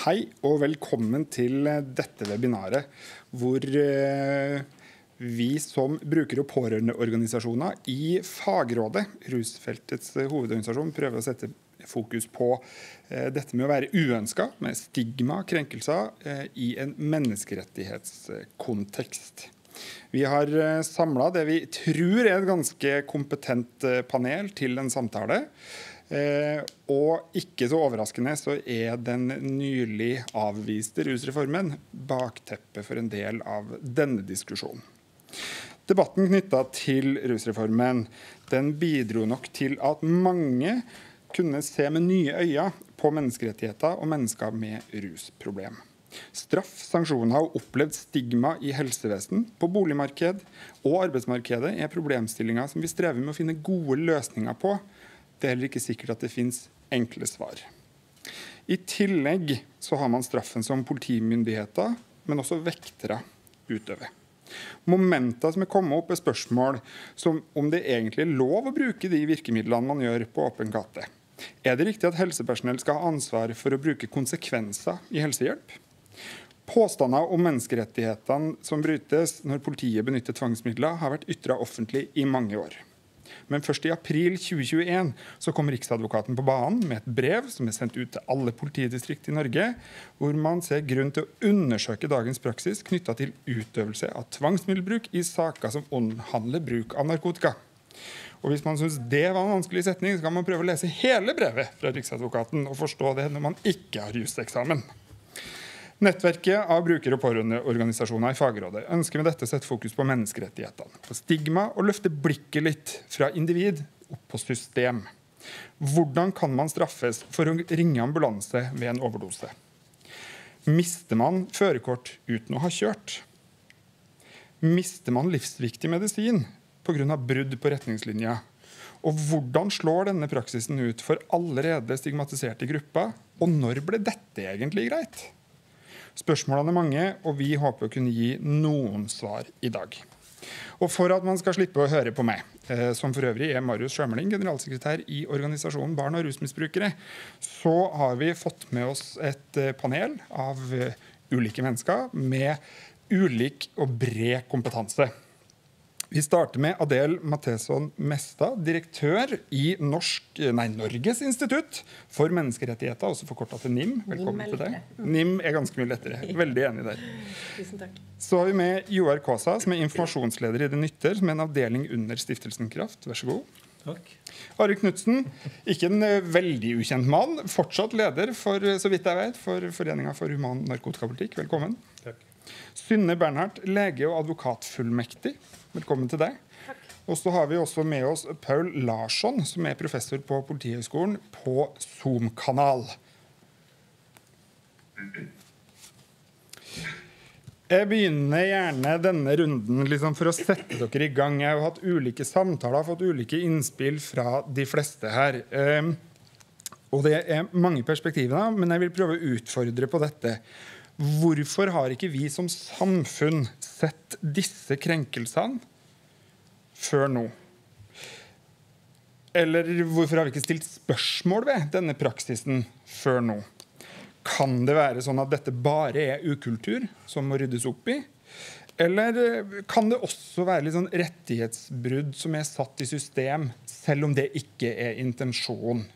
Hei og velkommen til dette webinaret, hvor eh, vi som bruker- og pårørendeorganisasjoner i Fagrådet, rusfeltets hovedorganisasjon, prøver å sette fokus på eh, dette med å være uønska, med stigma, og krenkelser, eh, i en menneskerettighetskontekst. Vi har samla det vi tror er et ganske kompetent panel til en samtale. Eh, og ikke så overraskende så er den nylig avviste rusreformen bakteppet for en del av denne diskusjonen. Debatten knytta til rusreformen den bidro nok til at mange kunne se med nye øyne på menneskerettigheter og mennesker med rusproblem. Straff, sanksjoner og opplevd stigma i helsevesen, på boligmarked og arbeidsmarkedet er problemstillinger som vi strever med å finne gode løsninger på det er heller ikke sikkert at det finnes enkle svar. I tillegg så har man straffen som politimyndigheter, men også vektere utøver. Momenter som er kommet opp, er spørsmål som om det egentlig er lov å bruke de virkemidlene man gjør på åpen gate. Er det riktig at helsepersonell skal ha ansvar for å bruke konsekvenser i helsehjelp? Påstander om menneskerettighetene som brytes når politiet benytter tvangsmidler, har vært ytra offentlig i mange år. Men først i april 2021 så kom Riksadvokaten på banen med et brev som er sendt ut til alle politidistrikt i Norge, hvor man ser grunn til å undersøke dagens praksis knytta til utøvelse av tvangsmiddelbruk i saker som omhandler bruk av narkotika. Og Hvis man syns det var en vanskelig setning, så kan man prøve å lese hele brevet fra Riksadvokaten og forstå det når man ikke har juseksamen. Nettverket av bruker- og pårørendeorganisasjoner i fagrådet ønsker med dette å sette fokus på menneskerettighetene, på stigma og løfte blikket litt fra individ opp på system. Hvordan kan man straffes for å ringe ambulanse ved en overdose? Mister man førerkort uten å ha kjørt? Mister man livsviktig medisin pga. brudd på retningslinjer? Og hvordan slår denne praksisen ut for allerede stigmatiserte grupper? Og når ble dette egentlig greit? Spørsmålene er mange, og vi håper å kunne gi noen svar i dag. Og For at man skal slippe å høre på meg, eh, som for øvrig er Marius Sjømling, generalsekretær i organisasjonen Barn og rusmisbrukere, så har vi fått med oss et eh, panel av eh, ulike mennesker med ulik og bred kompetanse. Vi starter med Adel Matheson Mestad, direktør i Norsk, nei, Norges institutt for menneskerettigheter, også forkorta til NIM. Velkommen NIM til deg. NIM er ganske mye lettere. Veldig enig der. Tusen takk. Så har vi med Joar Kaasa, som er informasjonsleder i Det Nytter, som er en avdeling under Stiftelsen Kraft. Vær så god. Takk. Are Knutsen, ikke en eh, veldig ukjent mann. Fortsatt leder, for, så vidt jeg vet, for Foreninga for human narkotikapolitikk. Velkommen. Takk. Synne Bernhardt, lege og advokatfullmektig. Velkommen til deg. Og så har vi også med oss Paul Larsson, som er professor på Politihøgskolen på Zoom-kanal. Jeg begynner gjerne denne runden liksom for å sette dere i gang. Jeg har hatt ulike samtaler, fått ulike innspill fra de fleste her. Um, og det er mange perspektiver, men jeg vil prøve å utfordre på dette. Hvorfor har ikke vi som samfunn sett disse krenkelsene før nå? Eller hvorfor har vi ikke stilt spørsmål ved denne praksisen før nå? Kan det være sånn at dette bare er ukultur som må ryddes opp i? Eller kan det også være litt sånn rettighetsbrudd som er satt i system, selv om det ikke er intensjonen?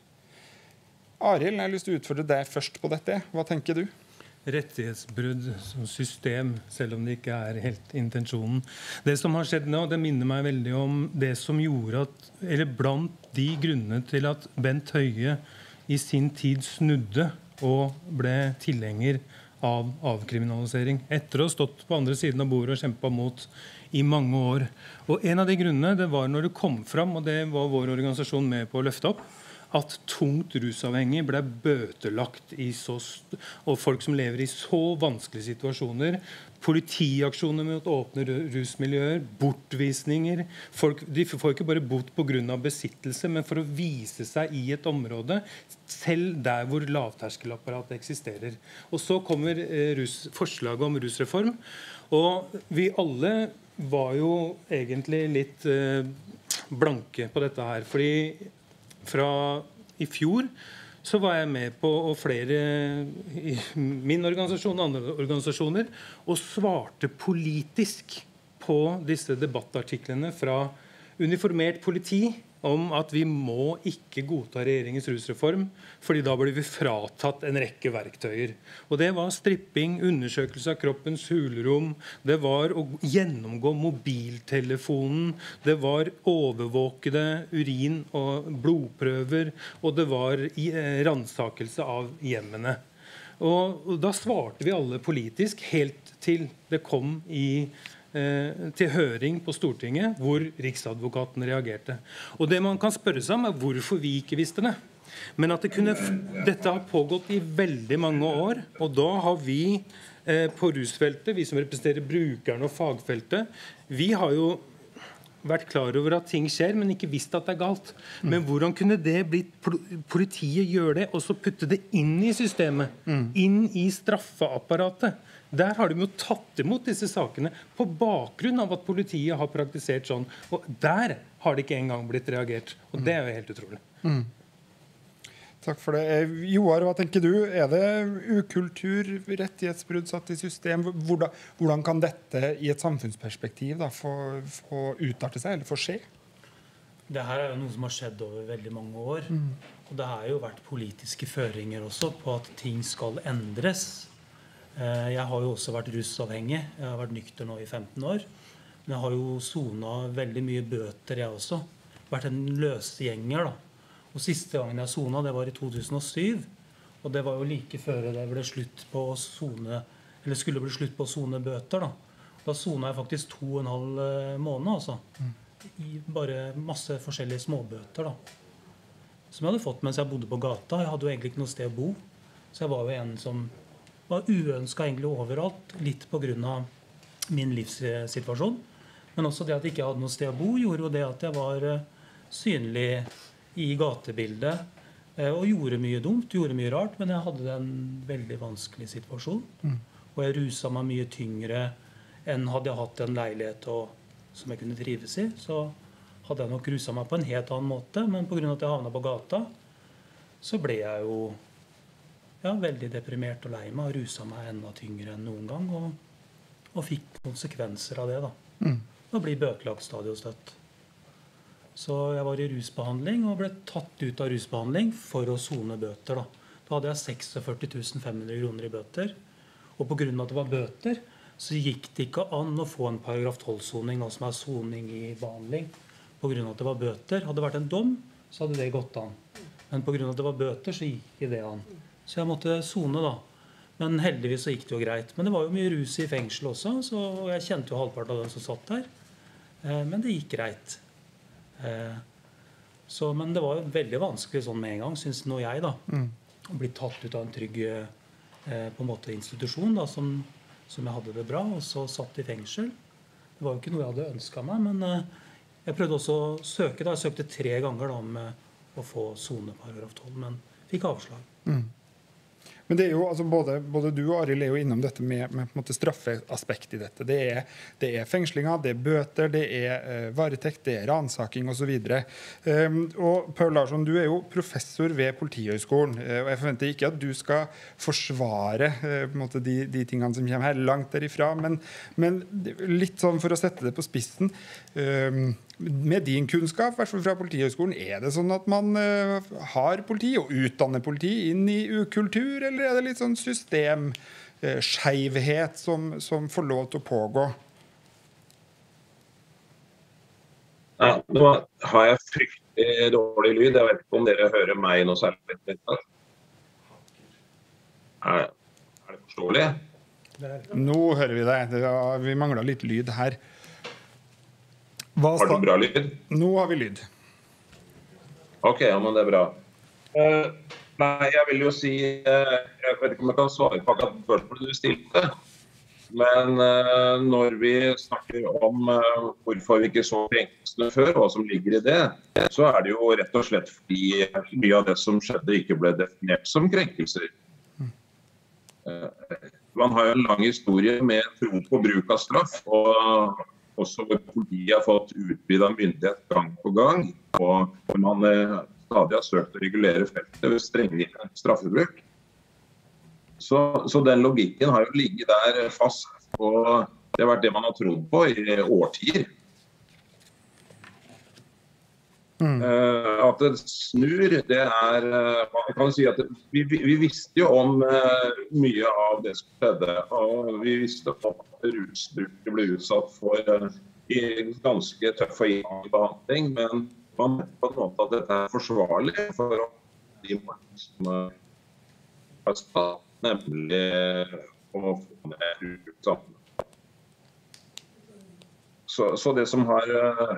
Arild, jeg har lyst til å utfordre deg først på dette. Hva tenker du? Rettighetsbrudd som system, selv om det ikke er helt intensjonen. Det som har skjedd nå, det minner meg veldig om det som gjorde at Eller blant de grunnene til at Bent Høie i sin tid snudde og ble tilhenger av avkriminalisering. Etter å ha stått på andre siden av bordet og kjempa mot i mange år. Og En av de grunnene det var når det kom fram, og det var vår organisasjon med på å løfte opp, at tungt rusavhengige ble bøtelagt i så, og folk som lever i så vanskelige situasjoner. Politiaksjoner mot åpne rusmiljøer, bortvisninger. Folk, de får ikke bare bot pga. besittelse, men for å vise seg i et område, selv der hvor lavterskelapparatet eksisterer. Og Så kommer eh, rus, forslaget om rusreform. Og vi alle var jo egentlig litt eh, blanke på dette her. fordi fra i fjor så var jeg med på, og flere i min organisasjon og andre organisasjoner, og svarte politisk på disse debattartiklene fra uniformert politi om at vi må ikke godta regjeringens rusreform, fordi da blir vi fratatt en rekke verktøyer. Og Det var stripping, undersøkelse av kroppens hulrom, det var å gjennomgå mobiltelefonen, det var overvåkede urin- og blodprøver, og det var eh, ransakelse av hjemmene. Og Da svarte vi alle politisk, helt til det kom i til høring på Stortinget, hvor Riksadvokaten reagerte. Og det man kan spørre seg om, er hvorfor vi ikke visste det. Men at det kunne, dette har pågått i veldig mange år, og da har vi eh, på rusfeltet, vi som representerer brukerne og fagfeltet, vi har jo vært klar over at ting skjer, men ikke visst at det er galt. Men hvordan kunne det blitt Politiet gjøre det, og så putte det inn i systemet? Inn i straffeapparatet? Der har de jo tatt imot disse sakene på bakgrunn av at politiet har praktisert sånn. Og der har det ikke engang blitt reagert. Og det er jo helt utrolig. Mm. Takk for det. Eh, Joar, hva tenker du? Er det ukultur, rettighetsbrudd satt i system? Hvordan, hvordan kan dette i et samfunnsperspektiv da, få, få, utarte seg, eller få skje? Det her er jo noe som har skjedd over veldig mange år. Mm. Og det har jo vært politiske føringer også på at ting skal endres. Eh, jeg har jo også vært rusavhengig. Jeg har vært nykter nå i 15 år. Men jeg har jo sona veldig mye bøter, jeg også. Vært en løsgjenger, da. Og siste gangen jeg sona, det var i 2007. Og det var jo like før det ble slutt på å sone Eller skulle bli slutt på å sone bøter, da. Da sona jeg faktisk to og en halv eh, måned, altså. I bare masse forskjellige småbøter, da. Som jeg hadde fått mens jeg bodde på gata. Jeg hadde jo egentlig ikke noe sted å bo. Så jeg var jo en som var uønska egentlig overalt. Litt pga. min livssituasjon. Men også det at jeg ikke hadde noe sted å bo, gjorde jo det at jeg var eh, synlig i gatebildet. Eh, og gjorde mye dumt, gjorde mye rart, men jeg hadde en veldig vanskelig situasjon. Mm. Og jeg rusa meg mye tyngre enn hadde jeg hatt en leilighet og, som jeg kunne trives i. Så hadde jeg nok rusa meg på en helt annen måte, men pga. at jeg havna på gata, så ble jeg jo ja, veldig deprimert og lei meg og rusa meg enda tyngre enn noen gang. Og, og fikk konsekvenser av det. da. Mm. Å blir bøtelagt stadionstøtt. Så jeg var i rusbehandling og ble tatt ut av rusbehandling for å sone bøter. Da Da hadde jeg 46 500 kroner i bøter. Og pga. at det var bøter, så gikk det ikke an å få en paragraf 12-soning, altså som er soning i behandling. Pga. at det var bøter. Hadde det vært en dom, så hadde det gått an. Men pga. at det var bøter, så gikk ikke det an. Så jeg måtte sone, da. Men heldigvis så gikk det jo greit. Men det var jo mye rus i fengsel også, så jeg kjente jo halvparten av dem som satt der. Eh, men det gikk greit. Eh, så, men det var jo veldig vanskelig sånn med en gang, syns nå jeg, da. Mm. Å bli tatt ut av en trygg eh, på en måte institusjon da, som, som, jeg hadde det bra, og så satt i fengsel. Det var jo ikke noe jeg hadde ønska meg, men jeg prøvde også å søke. da, Jeg søkte tre ganger da om å få sone paragraf 12, men fikk avslag. Mm. Men det er jo, altså både, både, du og Arild er jo innom dette med, med på en måte straffeaspekt i dette. Det er, det er fengslinger, det er bøter, det er uh, varetekt, det er ransaking osv. Um, og Paul Larsson, du er jo professor ved Politihøgskolen. Uh, og Jeg forventer ikke at du skal forsvare uh, på en måte de, de, tingene som kommer her, langt derifra. Men, men litt sånn for å sette det på spissen. Um, med din kunnskap fra Politihøgskolen, er det sånn at man uh, har politi og utdanner politi inn i ukultur, eller er det litt sånn systemskeivhet uh, som, som, får lov til å pågå? Ja, nå har jeg fryktelig dårlig lyd. Jeg vet ikke om dere hører meg noe særlig. Er, er det forståelig? Nå hører vi deg. Vi mangla litt lyd her. Har du bra lyd? Nå har vi lyd. OK, ja, men det er bra. Uh, nei, jeg vil jo si uh, Jeg vet ikke om jeg kan svare på akkurat spørsmålet du stilte. Men uh, når vi snakker om hvorfor vi ikke så krenkelsene før, hva som ligger i det, så er det jo rett og slett fordi mye av det som skjedde, ikke ble definert som krenkelser. Man har jo en lang historie med tro på bruk av straff. og også hvor politiet har fått utvida myndighet gang på gang. Og man eh, stadig har søkt å regulere feltet ved strengere straffebruk. Så, så, den logikken har jo ligget der fast. Og det har vært det man har trodd på i årtier. Mm. Uh, at det snur, det er uh, Man kan si at vi, vi, visste jo om uh, mye av det som skjedde. Og vi visste at rusbrukere ble utsatt for ganske tøff og inngripende behandling. Men man mente på en måte at dette er forsvarlig for de som har staten nemlig å få ned utdanningen. Så, så, det som har eh,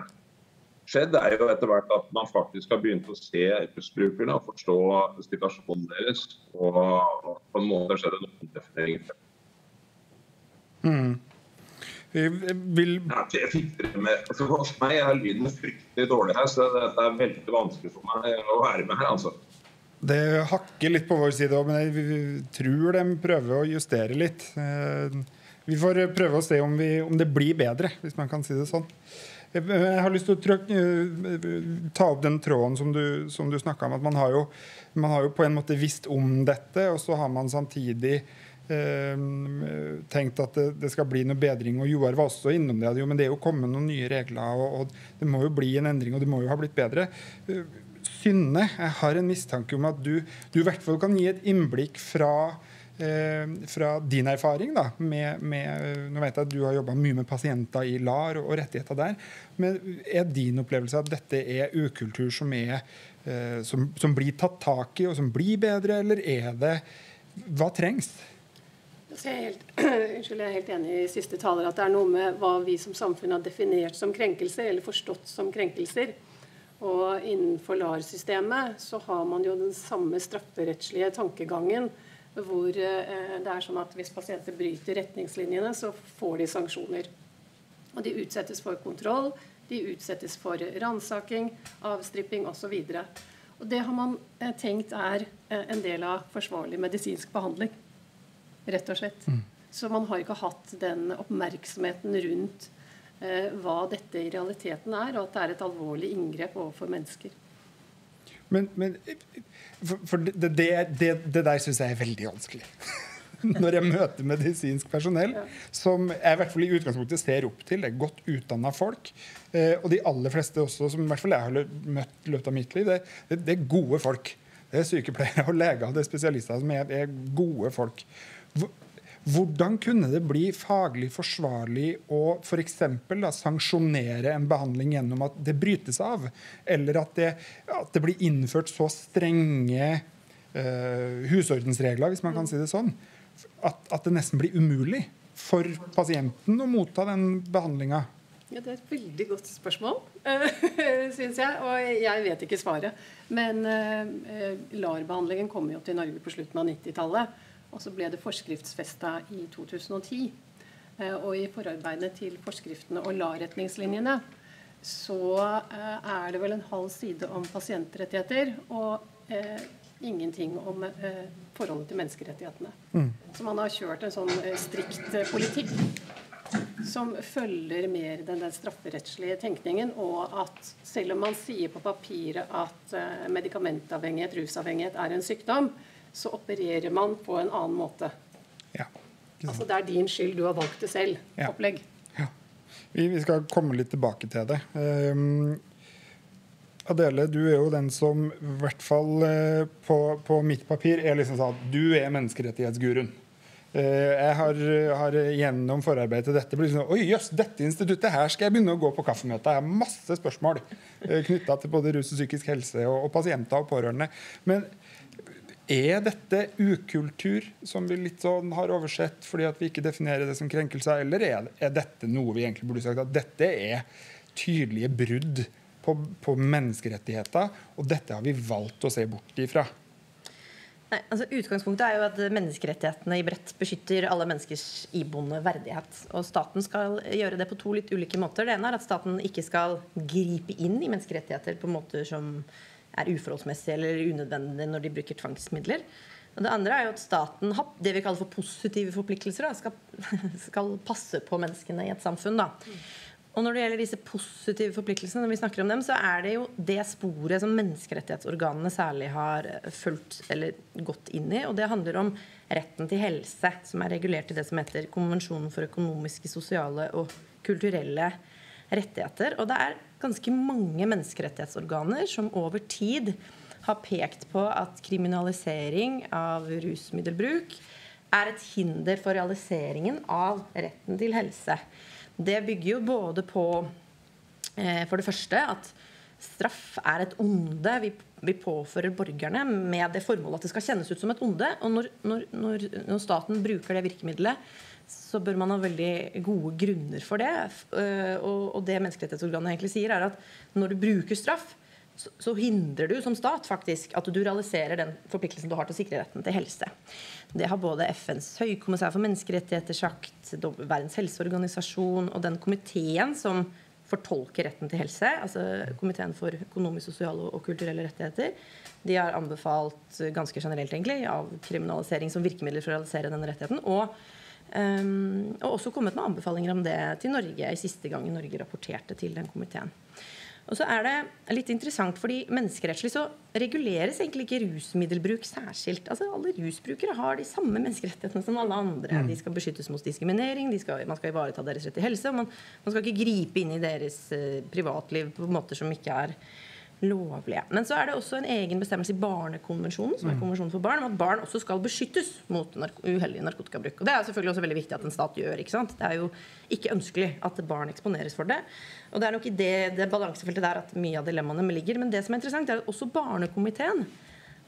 skjedd, er jo etter hvert at man faktisk har begynt å se rusbrukerne og forstå situasjonen deres. Og på en måte skjedde en omdefinering. Mm. Vil... Ja, med, altså, hos meg er lyden fryktelig dårlig her, så det er veldig vanskelig for meg å være med her. altså. Det hakker litt på vår side òg, men jeg tror de prøver å justere litt. Eh, vi får prøve å se om, vi, om det blir bedre, hvis man kan si det sånn. Jeg har lyst til å trøk, eh, ta opp den tråden som du, som du om. at man har, jo, man har, jo, på en måte visst om dette, og så har man samtidig eh, tenkt at det, det, skal bli noe bedring. og Joar var også innom det, men det er jo kommet noen nye regler, og, og det må jo bli en endring, og det må jo ha blitt bedre. Synne, jeg har en mistanke om at du, du i hvert fall kan gi et innblikk fra, eh, fra din erfaring. Da, med, med, nå vet jeg at Du har jobba mye med pasienter i LAR og, og, rettigheter der. Men er din opplevelse at dette er ukultur som, er, eh, som, som blir tatt tak i, og som blir bedre, eller er det Hva trengs? Jeg er, helt, unnskyld, jeg er helt enig i siste taler at det er noe med hva vi som samfunn har definert som krenkelser, eller forstått som krenkelser. Og innenfor LAR-systemet så har man jo den samme strafferettslige tankegangen hvor eh, det er sånn at hvis pasienter bryter retningslinjene, så får de sanksjoner. Og de utsettes for kontroll, de utsettes for ransaking, avstripping osv. Det har man eh, tenkt er eh, en del av forsvarlig medisinsk behandling. Rett og slett. Mm. Så man har ikke hatt den oppmerksomheten rundt Eh, hva dette i realiteten er, og at det er et alvorlig inngrep overfor mennesker. Men, men for, for det, det, det, det, der syns jeg er veldig vanskelig. Når jeg møter medisinsk personell, ja. som jeg i hvert fall i utgangspunktet ser opp til. Det er godt utdanna folk. Eh, og de aller fleste også, som i hvert fall jeg har møtt i løpet av mitt liv, det, det, er gode folk. Det er sykepleiere og leger og det er spesialister som er, er gode folk. Hvordan kunne det bli faglig forsvarlig å f.eks. sanksjonere en behandling gjennom at det brytes av, eller at det, at det blir innført så strenge uh, husordensregler, hvis man kan si det sånn, at, at det nesten blir umulig for pasienten å motta den behandlinga? Ja, Det er et veldig godt spørsmål, syns jeg. Og jeg vet ikke svaret. Men uh, LAR-behandlingen kom jo til Norge på slutten av 90-tallet. Og så ble det forskriftsfesta i 2010. Eh, og i forarbeidene til forskriftene og LAR-retningslinjene så eh, er det vel en halv side om pasientrettigheter og eh, ingenting om eh, forholdet til menneskerettighetene. Mm. Så man har kjørt en sånn eh, strikt eh, politikk som følger mer den, den strafferettslige tenkningen, og at selv om man sier på papiret at medikamentavhengighet, rusavhengighet, er en sykdom, så opererer man på en annen måte. Ja. Altså det er din skyld, du har valgt det selv. Ja. Opplegg. Ja. Vi, vi, skal komme litt tilbake til det. Um, Adele, du er jo den som i hvert fall uh, på, på, mitt papir er liksom sånn at du er menneskerettighetsguruen. Uh, jeg har, har, gjennom forarbeidet til dette blitt sånn Oi, jøss, dette instituttet her skal jeg begynne å gå på kaffemøte. Jeg har masse spørsmål uh, knytta til både rus og psykisk helse og, og pasienter og pårørende. Men er dette ukultur, som vi litt sånn har oversett fordi at vi ikke definerer det som krenkelser, eller er, er dette noe vi egentlig burde sagt at dette er tydelige brudd på, på, menneskerettigheter, og dette har vi valgt å se bort ifra? Nei, altså Utgangspunktet er jo at menneskerettighetene i bredt beskytter alle menneskers iboende verdighet. Og staten skal gjøre det på to litt ulike måter. Det ene er at staten ikke skal gripe inn i menneskerettigheter på måter som er uforholdsmessige eller unødvendige når de bruker tvangsmidler. Og det andre er jo at staten har det vi kaller for positive forpliktelser. Da, skal, skal, passe på menneskene i et samfunn. Da. Og når det gjelder disse positive forpliktelsene, når vi snakker om dem, så er det jo det sporet som menneskerettighetsorganene særlig har eh, fulgt eller gått inn i. Og det handler om retten til helse, som er regulert i det som heter Konvensjonen for økonomiske, sosiale og kulturelle rettigheter. Og det er ganske mange menneskerettighetsorganer som over tid har pekt på at kriminalisering av rusmiddelbruk er et hinder for realiseringen av retten til helse. Det bygger jo både på eh, for det første at straff er et onde vi, vi, påfører borgerne med det formålet at det skal kjennes ut som et onde. Og når, når, når, staten bruker det virkemidlet, så bør man ha veldig gode grunner for det. Eh, og, det menneskerettighetsorganet egentlig sier, er at når du bruker straff, så, hindrer du som stat faktisk at du realiserer den forpliktelsen du har til retten til helse. Det har både FNs høykommissær for menneskerettigheter sagt, Verdens helseorganisasjon og den komiteen som fortolker retten til helse, altså komiteen for økonomiske, sosiale og kulturelle rettigheter, de har anbefalt ganske generelt egentlig av kriminalisering som virkemiddel for å realisere denne rettigheten. Og, um, og også kommet med anbefalinger om det til Norge i siste gang Norge rapporterte til den komiteen. Og så er det litt interessant, fordi Menneskerettslig så reguleres egentlig ikke rusmiddelbruk særskilt. Altså Alle rusbrukere har de samme menneskerettighetene som alle andre. Mm. De skal beskyttes mot diskriminering, skal, man skal ivareta deres rett til helse. og man, man, skal ikke gripe inn i deres uh, privatliv på måter som ikke er lovlige. Men så er det også en egen bestemmelse i Barnekonvensjonen som er mm. konvensjonen for barn, om at barn også skal beskyttes mot narko uheldig narkotikabruk. Og Det er selvfølgelig også veldig viktig at en stat gjør. ikke sant? Det er jo ikke ønskelig at barn eksponeres for det. Og Det er nok i det, det balansefeltet der at mye av dilemmaene ligger. Men det som er interessant, er at også Barnekomiteen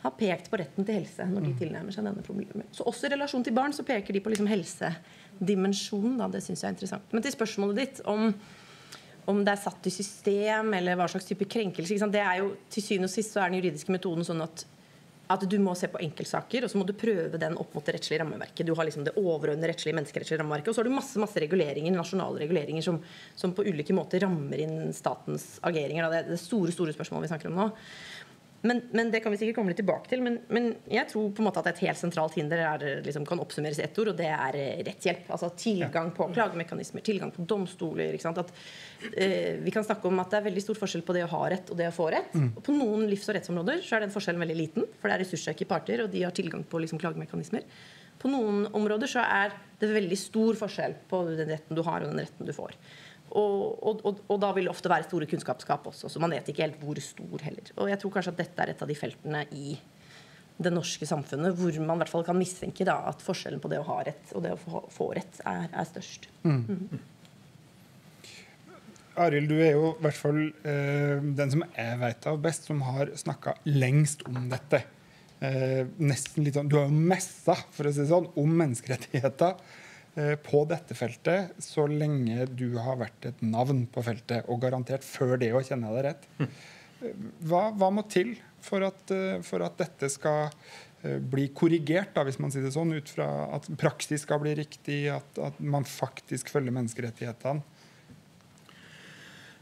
har pekt på retten til helse når de mm. tilnærmer seg denne problemet. Så også i relasjon til barn så peker de på liksom helsedimensjonen. Det syns jeg er interessant. Men til spørsmålet ditt om om det er satt i system, eller hva slags type krenkelse. Det er jo, Til syvende og sist så er den juridiske metoden sånn at, at du må se på enkeltsaker, og så må du prøve den opp mot det rettslige rammeverket. Du har liksom det overordnede rettslige menneskerettslige rammeverket, og så har du masse masse reguleringer, nasjonale reguleringer som, som på ulike måter rammer inn statens ageringer. Det er det store, store spørsmålet vi snakker om nå. Men, men, det kan vi sikkert komme litt tilbake til. Men, men, jeg tror på en måte at et helt sentralt hinder er, liksom, kan oppsummeres i ett ord, og det er eh, rettshjelp. Altså tilgang på klagemekanismer, tilgang på domstoler. At, eh, vi kan snakke om at det er veldig stor forskjell på det å ha rett og det å få rett. Mm. Og på noen livs- og rettsområder så er den forskjellen veldig liten, for det er ressurssterke parter, og de har tilgang på liksom, klagemekanismer. På noen områder så er det veldig stor forskjell på den retten du har, og den retten du får. Og, og, og, og, da vil det ofte være store kunnskapsskap også, så man vet ikke helt hvor stor heller. Og jeg tror kanskje at dette er et av de feltene i det norske samfunnet hvor man i hvert fall kan mistenke da, at forskjellen på det å ha rett og det å få rett er, er størst. Mm. Mm. Arild, du er jo i hvert fall eh, den som jeg vet av best, som har snakka lengst om dette. Eh, nesten litt sånn, Du har jo messa for å si det sånn, om menneskerettigheter. Eh, på dette feltet så lenge du har vært et navn på feltet, og garantert før det å kjenne deg rett. Hva, hva må til for at, eh, for at, dette skal eh, bli korrigert, da, hvis man sier det sånn, ut fra at praksis skal bli riktig, at, at man faktisk følger menneskerettighetene?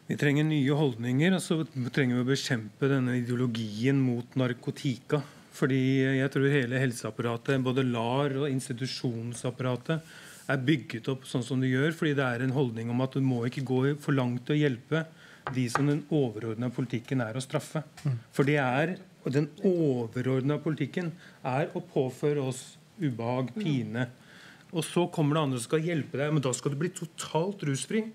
Vi trenger nye holdninger, og så trenger vi å bekjempe denne ideologien mot narkotika. Fordi jeg tror hele helseapparatet, både LAR og institusjonsapparatet, er bygget opp sånn som det gjør, fordi det er en holdning om at du må ikke gå for langt å hjelpe de som den overordna politikken er å straffe. For det er, og den overordna politikken er å påføre oss ubehag, pine. Og så kommer det andre som skal hjelpe deg, men da skal du bli totalt rusfri.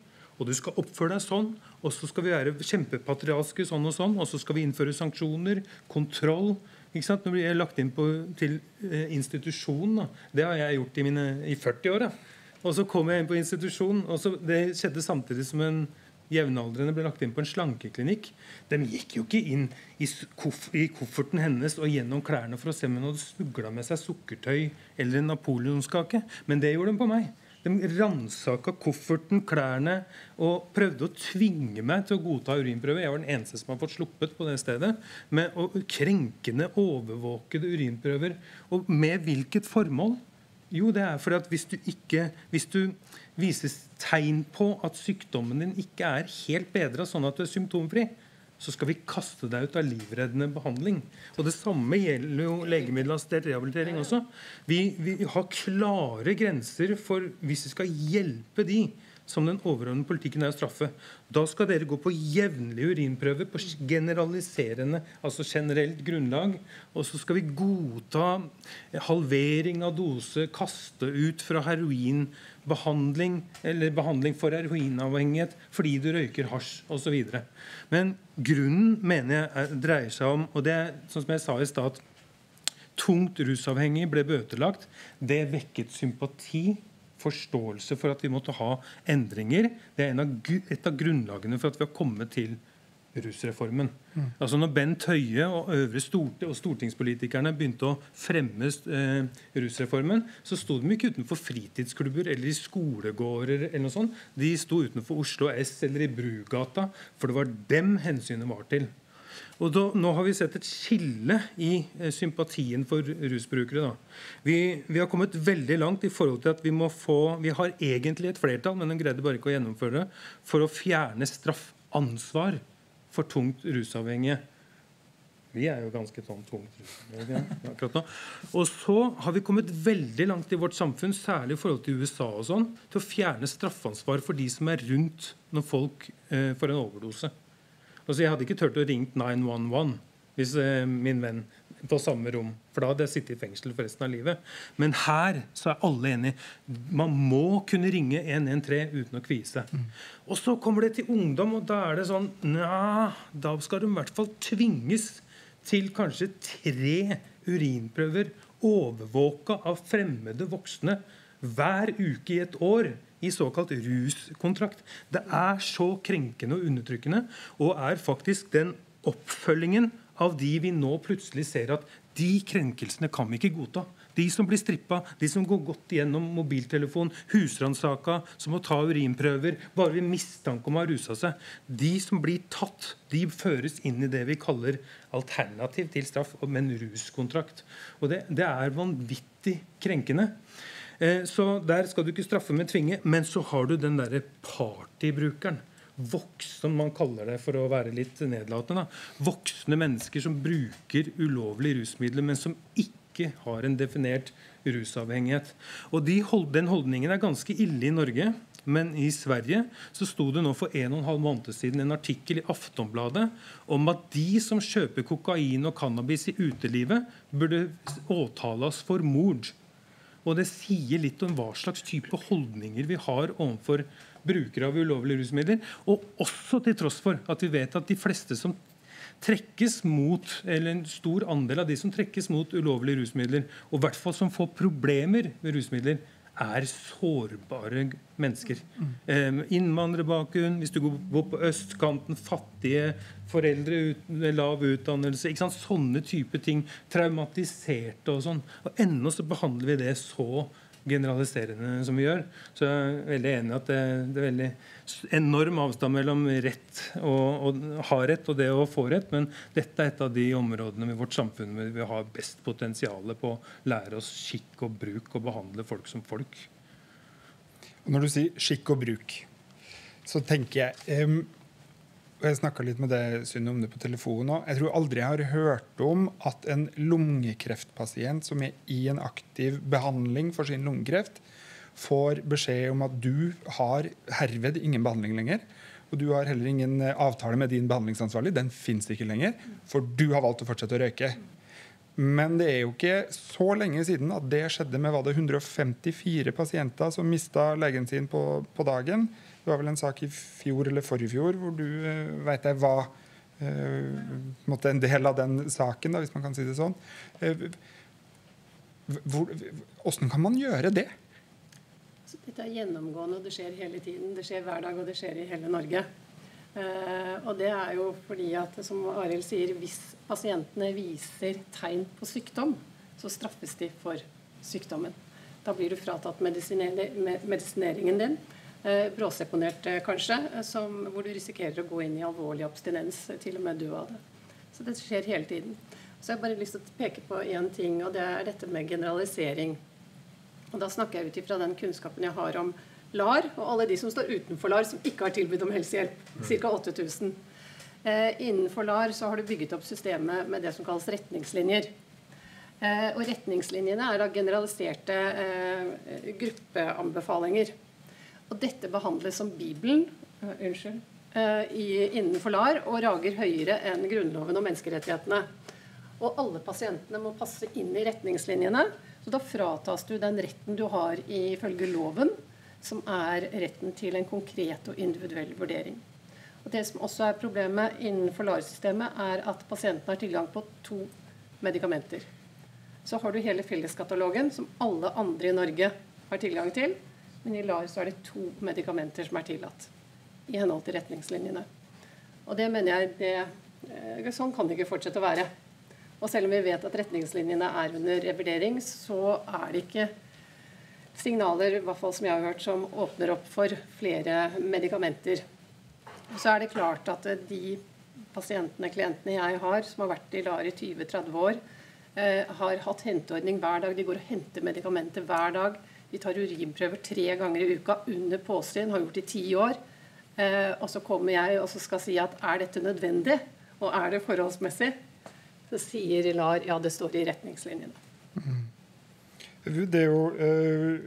Og du skal oppføre deg sånn, og så skal vi være kjempepatriarske sånn og sånn, og så skal vi innføre sanksjoner, kontroll. Ikke sant? Nå blir jeg lagt inn på, til eh, institusjon. Da. Det har jeg gjort i, mine, i 40 år. Da. Og så kom jeg inn på institusjon. og så, Det skjedde samtidig som en jevnaldrende ble lagt inn på en slankeklinikk. De gikk jo ikke inn i, koff i kofferten hennes og gjennom klærne for å se om hun hadde smugla med seg sukkertøy eller en napoleonskake. Men det gjorde de på meg. De ransaka kofferten, klærne og prøvde å tvinge meg til å godta urinprøve. Jeg var den eneste som har fått sluppet på det stedet. Med krenkende, overvåkede urinprøver. Og med hvilket formål? Jo, det er fordi at hvis du ikke Hvis du vises tegn på at sykdommen din ikke er helt bedra, sånn at du er symptomfri, så skal vi kaste deg ut av livreddende behandling. Og Det samme gjelder jo legemiddelassistert rehabilitering også. Vi, vi, har klare grenser for hvis vi skal hjelpe de som den overordnede politikken er å straffe. Da skal dere gå på jevnlige urinprøver på generaliserende, altså generelt grunnlag. Og så skal vi godta halvering av dose, kaste ut fra heroinbehandling eller behandling for heroinavhengighet fordi du røyker hasj osv. Men grunnen mener jeg dreier seg om, og det er sånn som jeg sa i stad tungt rusavhengig ble bøtelagt. Det vekket sympati, forståelse for at vi måtte ha endringer. Det er av, et av grunnlagene for at vi har kommet til rusreformen. Mm. Altså når Bent Høie og øvre stort, og stortingspolitikerne begynte å fremme eh, rusreformen, så sto de ikke utenfor fritidsklubber eller i skolegårder. eller noe sånt. De sto utenfor Oslo S eller i Brugata, for det var dem hensynet var til. Og da, Nå har vi sett et skille i eh, sympatien for rusbrukere. Vi, vi, har kommet veldig langt i forhold til at vi må få Vi har egentlig et flertall, men den greide bare ikke å gjennomføre det, for å fjerne straffansvar for tungt rusavhengige. Vi er jo ganske sånn tungt akkurat nå. Og så har vi kommet veldig langt i vårt samfunn, særlig i forhold til USA, og sånn, til å fjerne straffansvar for de som er rundt når folk eh, får en overdose. Altså, jeg hadde ikke turt å ringe 911 hvis eh, min venn på samme rom. For da hadde jeg sittet i fengsel for resten av livet. Men her så er alle enige. Man må kunne ringe 113 uten å kvise. Mm. Og så kommer det til ungdom, og da er det sånn Nja, da skal du i hvert fall tvinges til kanskje tre urinprøver overvåka av fremmede voksne hver uke i et år i såkalt ruskontrakt. Det er så krenkende og undertrykkende, og er faktisk den oppfølgingen av de vi nå plutselig ser at de krenkelsene kan vi ikke godta. De som blir strippa, de som går godt gjennom mobiltelefon, husransaka, som må ta urinprøver bare ved mistanke om å ha rusa seg. De som blir tatt, de føres inn i det vi kaller alternativ til straff, men ruskontrakt. Og det, det er vanvittig krenkende. Eh, så der skal du ikke straffe med tvinge. Men så har du den derre partybrukeren. Voksen, man kaller det for å være litt nedlatende. Voksne mennesker som bruker ulovlige rusmidler, men som ikke har en definert rusavhengighet. Og de Den holdningen er ganske ille i Norge. Men i Sverige så sto det nå for en og en halv måned siden en artikkel i Aftonbladet om at de som kjøper kokain og cannabis i utelivet, burde åtales for mord. Og det sier litt om hva slags type holdninger vi har overfor brukere av ulovlige rusmidler. Og også til tross for at vi vet at de fleste som trekkes mot, eller en stor andel av de som trekkes mot ulovlige rusmidler, og i hvert fall som får problemer med rusmidler, er sårbare mennesker. Mm. innvandrerbakgrunn, hvis du går på østkanten, fattige foreldre med lav utdannelse. ikke sant, Sånne type ting. Traumatiserte og sånn. Og ennå så behandler vi det så generaliserende som vi gjør. Så jeg er veldig enig i at det, det, er veldig enorm avstand mellom rett og, og ha rett og det å få rett. Men dette er et av de områdene i vårt samfunn hvor vi har best potensial på å lære oss skikk og bruk og behandle folk som folk. Når du sier skikk og bruk, så tenker jeg um Jeg snakka litt med deg Synne, om det på telefonen òg. Jeg tror aldri jeg har hørt om at en lungekreftpasient som er i en aktiv behandling for sin lungekreft, får beskjed om at du har herved ingen behandling lenger. Og du har heller ingen avtale med din behandlingsansvarlig. Den fins ikke lenger, for du har valgt å fortsette å røyke. Men det er jo ikke så lenge siden at det skjedde med var det 154 pasienter som mista legen sin på, på dagen. Det var vel en sak i fjor eller forrige fjor hvor du uh, vet jeg, var uh, en del av den saken, da, hvis man kan si det sånn. Uh, hvordan kan man gjøre det? Dette er gjennomgående, og det skjer hele tiden. Det skjer hver dag, og det skjer i hele Norge. Uh, og det er jo fordi at, som Arild sier, hvis pasientene viser tegn på sykdom, så straffes de for sykdommen. Da blir du fratatt medisineringen din. Eh, bråseponert eh, kanskje, eh, som, hvor du risikerer å gå inn i alvorlig abstinens, til og med dø av det. Så det skjer hele tiden. Så jeg har bare lyst til å peke på én ting, og det er dette med generalisering. Og Da snakker jeg ut ifra den kunnskapen jeg har om LAR, og alle de som står utenfor LAR, som ikke har tilbud om helsehjelp. Ca. 8000. Eh, innenfor LAR så har du bygget opp systemet med det som kalles retningslinjer. Eh, og retningslinjene er da generaliserte eh, gruppeanbefalinger. Og dette behandles som Bibelen uh, unnskyld, uh, i, innenfor LAR og rager høyere enn Grunnloven og menneskerettighetene. Og alle pasientene må passe inn i retningslinjene. Så da fratas du den retten du har ifølge loven, som er retten til en konkret og individuell vurdering. Og Det som også er problemet innenfor LAR-systemet, er at pasienten har tilgang på to medikamenter. Så har du hele felleskatalogen, som alle andre i Norge har tilgang til. Men i LAR så er det to medikamenter som er tillatt i henhold til retningslinjene. Og det mener jeg det, eh, Sånn kan det ikke fortsette å være. Og selv om vi vet at retningslinjene er under revidering, så er det ikke signaler i hvert fall som jeg har hørt, som åpner opp for flere medikamenter. Så er det klart at de pasientene, klientene jeg har, som har vært i LAR i 20-30 år, eh, har hatt henteordning hver dag. De går og henter medikamenter hver dag. De tar urinprøver tre ganger i uka under påsyn, har gjort i ti år. Eh, og så kommer jeg og skal si at er dette nødvendig, og er det forholdsmessig? Så sier LAR ja, det står i retningslinjene. Mm. Det er jo øh,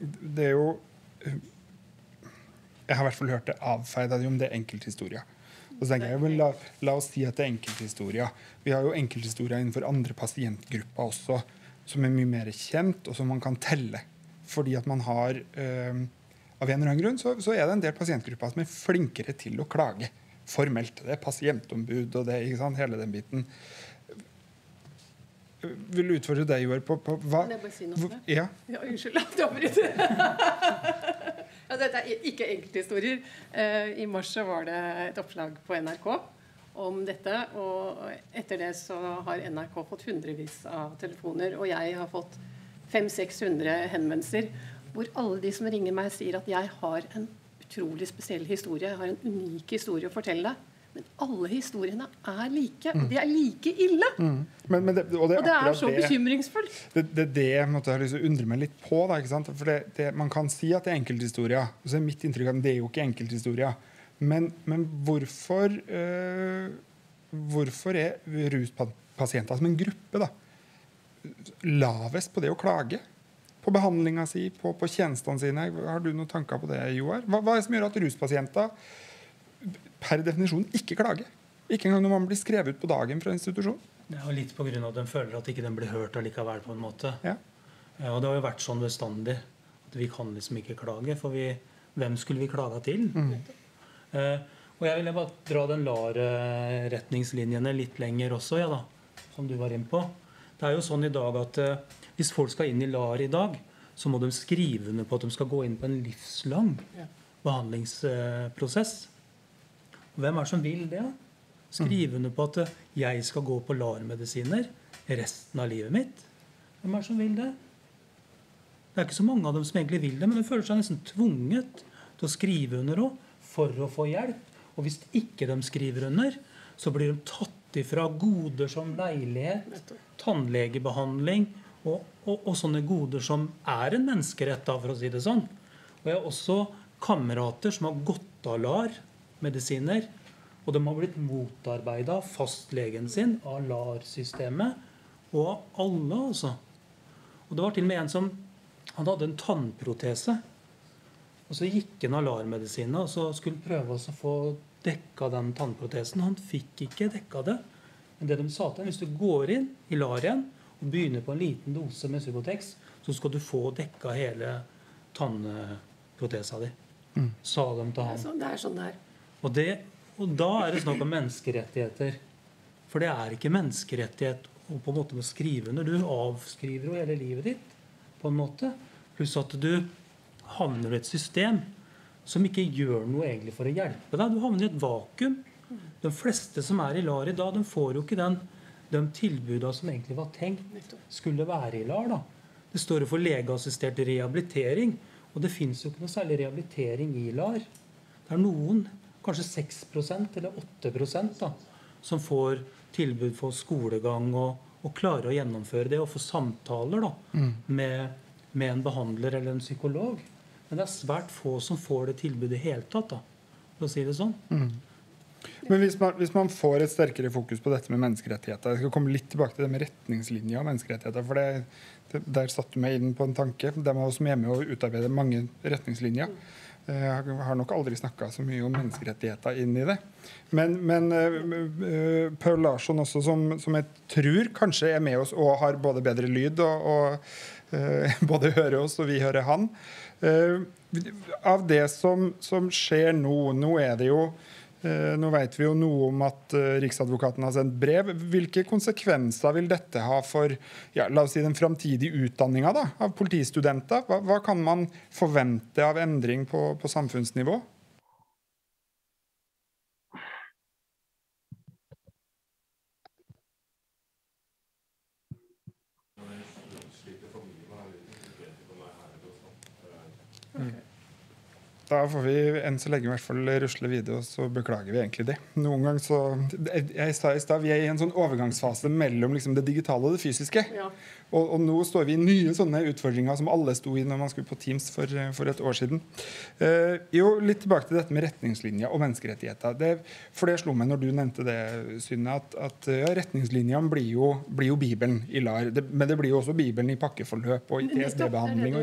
Det er jo Jeg har i hvert fall hørt det avfeida om det er enkelthistoria. Og så tenker jeg, men la, la, oss si at det er enkelthistoria. Vi har jo enkelthistoria innenfor andre pasientgrupper også som er mye mer kjent, og som man kan telle. Fordi at man har øh, Av en eller annen grunn så, så, er det en del pasientgrupper som er flinkere til å klage formelt. Det er pasientombud og det ikke sant, hele den biten. Vil utfordre deg, Joar, på, på hva Kan jeg bare si noe? Hva, ja. ja unnskyld at jeg avbryter. ja, dette er ikke enkelthistorier. Uh, I mars så var det et oppslag på NRK om dette. Og etter det så har NRK fått hundrevis av telefoner. Og jeg har fått 500-600 henvendelser hvor alle de som ringer meg, sier at jeg har en utrolig spesiell historie. Jeg har en unik historie å fortelle. Men alle historiene er like. Mm. De er like ille. Mm. Men, men det, og, det og, det er så det, bekymringsfullt. Det er det, det, jeg måtte ha lyst til å undre meg litt på. Da, For Man kan si at det er enkelthistorier. Og så er mitt inntrykk at det er jo ikke enkelthistorier. Men, men hvorfor, øh, hvorfor er ruspasienter som en gruppe da, lavest på det å klage? På behandlinga si, på, på tjenestene sine? Har du noen tanker på det, Joar? Hva, hva er det som gjør at ruspasienter per definisjon ikke klager. Ikke engang når man blir skrevet ut på dagen fra institusjon. Det er jo litt pga. at de føler at ikke den blir hørt allikevel. på en måte. Ja. Ja, og det har jo vært sånn bestandig. at Vi kan liksom ikke klage. For vi, hvem skulle vi klaga til? Mm. Eh, og jeg ville bare dra den LAR-retningslinjene litt lenger også, ja da, som du var inne på. Det er jo sånn i dag at eh, hvis folk skal inn i LAR i dag, så må de skrive under på at de skal gå inn på en livslang behandlingsprosess. Hvem er det som vil det? Skrive under på at jeg skal gå på LAR-medisiner resten av livet mitt. Hvem er det som vil det? Det er ikke så mange av dem som egentlig vil det, men de føler seg nesten tvunget til å skrive under òg for å få hjelp. Og hvis ikke de skriver under, så blir de tatt ifra goder som leilighet, tannlegebehandling og, og, og sånne goder som er en menneskerett, da, for å si det sånn. Og jeg har også kamerater som har gått av LAR medisiner. Og de har blitt motarbeida av fastlegen sin, av LAR-systemet, og av alle, altså. Og det var til og med en som han hadde en tannprotese. Og så gikk han av LAR-medisinene og så skulle prøve å få dekka den tannprotesen. Han fikk ikke dekka det. Men det de sa til ham, hvis du går inn i LAR igjen og begynner på en liten dose med Subotex, så skal du få dekka hele tannprotesa di. Mm. Sa de til ham. Det er sånn det er. Sånn det er. Og, det, og da er det snakk om menneskerettigheter. For det er ikke menneskerettighet å på en måte må skrive under. Du avskriver jo hele livet ditt på en måte. Pluss at du havner i et system som ikke gjør noe egentlig for å hjelpe deg. Du havner i et vakuum. De fleste som er i LAR i dag, de får jo ikke den, de tilbudene som egentlig var tenkt skulle være i LAR. da. Det står jo for legeassistert rehabilitering. Og det fins jo ikke noe særlig rehabilitering i LAR. Det er noen kanskje 6% eller 8% da, som får tilbud for skolegang og, og klarer å gjennomføre det og få samtaler da, mm. med, med, en behandler eller en psykolog. Men det er svært få som får det tilbudet i hele tatt, da, for å si det sånn. Mm. Men hvis man, hvis man, får et sterkere fokus på dette med menneskerettigheter Jeg skal komme litt tilbake til det med retningslinjer og menneskerettigheter. for det, det, Der satte du meg inn på en tanke. De er med å utarbeide mange retningslinjer. Jeg har nok aldri snakka så mye om menneskerettigheter inn i det. Men, men uh, Paul Larsson også, som, som, jeg tror kanskje er med oss og har både bedre lyd og, og uh, både hører oss og vi hører han. Uh, av det som, som skjer nå, nå er det jo Eh, nå vet vi jo noe om at eh, Riksadvokaten har sendt brev. Hvilke konsekvenser vil dette ha for ja, la oss si, den framtidige utdanninga av politistudenter? Hva, hva, kan man forvente av endring på, på samfunnsnivå? Da får vi enn så lenge i hvert fall rusle videre, og så beklager vi egentlig det. Noen gang så, jeg sa i stad, Vi er i en sånn overgangsfase mellom liksom det digitale og det fysiske. Ja. Og, og, nå står vi i nye sånne utfordringer som alle sto i når man skulle på Teams for, for et år siden. Eh, jo, Litt tilbake til dette med retningslinjer og menneskerettigheter. Det, for det slo meg når du nevnte det, Synne, at, at ja, retningslinjene blir jo, blir jo, Bibelen i LAR. Det, men det blir jo også Bibelen i pakkeforløp og i TSD-behandling.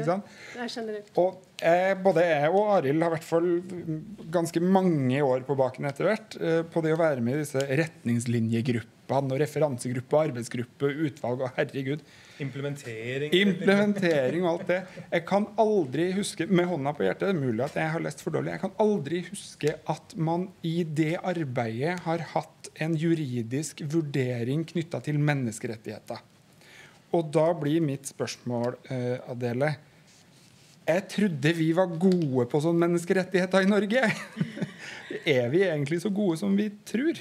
Og jeg, både jeg og Arild har i hvert fall ganske mange år på baken etter hvert eh, på det å være med i disse retningslinjegruppene og referansegruppe, arbeidsgruppe, utvalg og herregud. Implementering. Implementering og alt det. Jeg kan aldri huske med hånda på hjertet, det er mulig at jeg har lest for dårlig, jeg kan aldri huske at man i det arbeidet har hatt en juridisk vurdering knytta til menneskerettigheter. Og da blir mitt spørsmål, eh, Adele Jeg trodde vi var gode på sånne menneskerettigheter i Norge. er vi egentlig så gode som vi tror?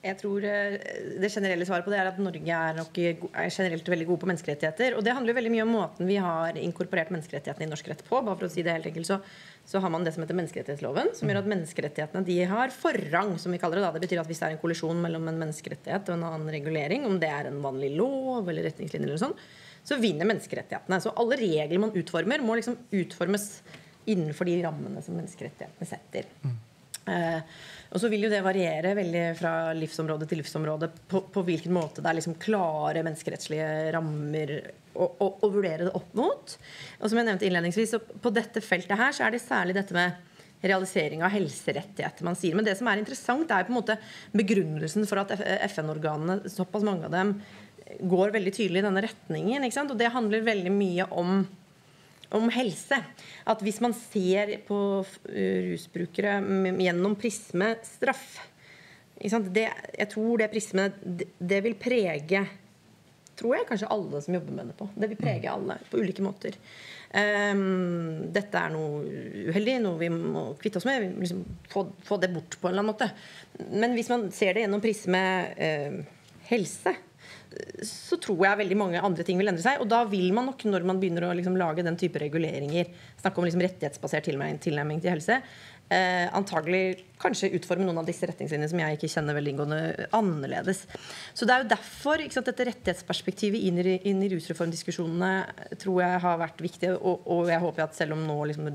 Jeg tror eh, Det generelle svaret på det er at Norge er, nok, er generelt veldig gode på menneskerettigheter. Og det handler jo veldig mye om måten vi har inkorporert menneskerettighetene i norsk rett på. bare for å si Det helt enkelt, så, så har man det som heter menneskerettighetsloven, som gjør at menneskerettighetene de har forrang. som vi kaller Det da. Det betyr at hvis det er en kollisjon mellom en menneskerettighet og en annen regulering, om det er en vanlig lov eller retningslinjer, eller sånn, så vinner menneskerettighetene. Så alle regler man utformer, må liksom utformes innenfor de rammene som menneskerettighetene setter. Mm. Eh, og så vil jo det variere veldig fra livsområde til livsområde på, på hvilken måte det er liksom klare menneskerettslige rammer å, å, å, vurdere det opp mot. Og som jeg nevnte innledningsvis, på dette feltet her så er det særlig dette med realisering av helserettigheter man sier. Men det som er interessant, er på en måte begrunnelsen for at FN-organene, såpass mange av dem, går veldig tydelig i denne retningen. Og det handler veldig mye om om helse. At hvis man ser på rusbrukere gjennom prisme straff det, Jeg tror det prismet det, det, vil prege tror jeg kanskje alle som jobber med det på. Det vil prege mm. alle på ulike måter. Um, dette er noe uheldig, noe vi må kvitte oss med. Liksom få, få, det bort på en eller annen måte. Men hvis man ser det gjennom prisme uh, helse, så tror jeg veldig mange andre ting vil endre seg. Og da vil man nok, når man begynner å liksom lage den type reguleringer, snakke om liksom rettighetsbasert tilnærming til helse, eh, antagelig kanskje utforme noen av disse retningslinjene som jeg ikke kjenner veldig inngående, annerledes. Så det er jo derfor sant, dette rettighetsperspektivet inn i, inn i rusreformdiskusjonene tror jeg har vært viktig. Og, og jeg håper at selv om nå liksom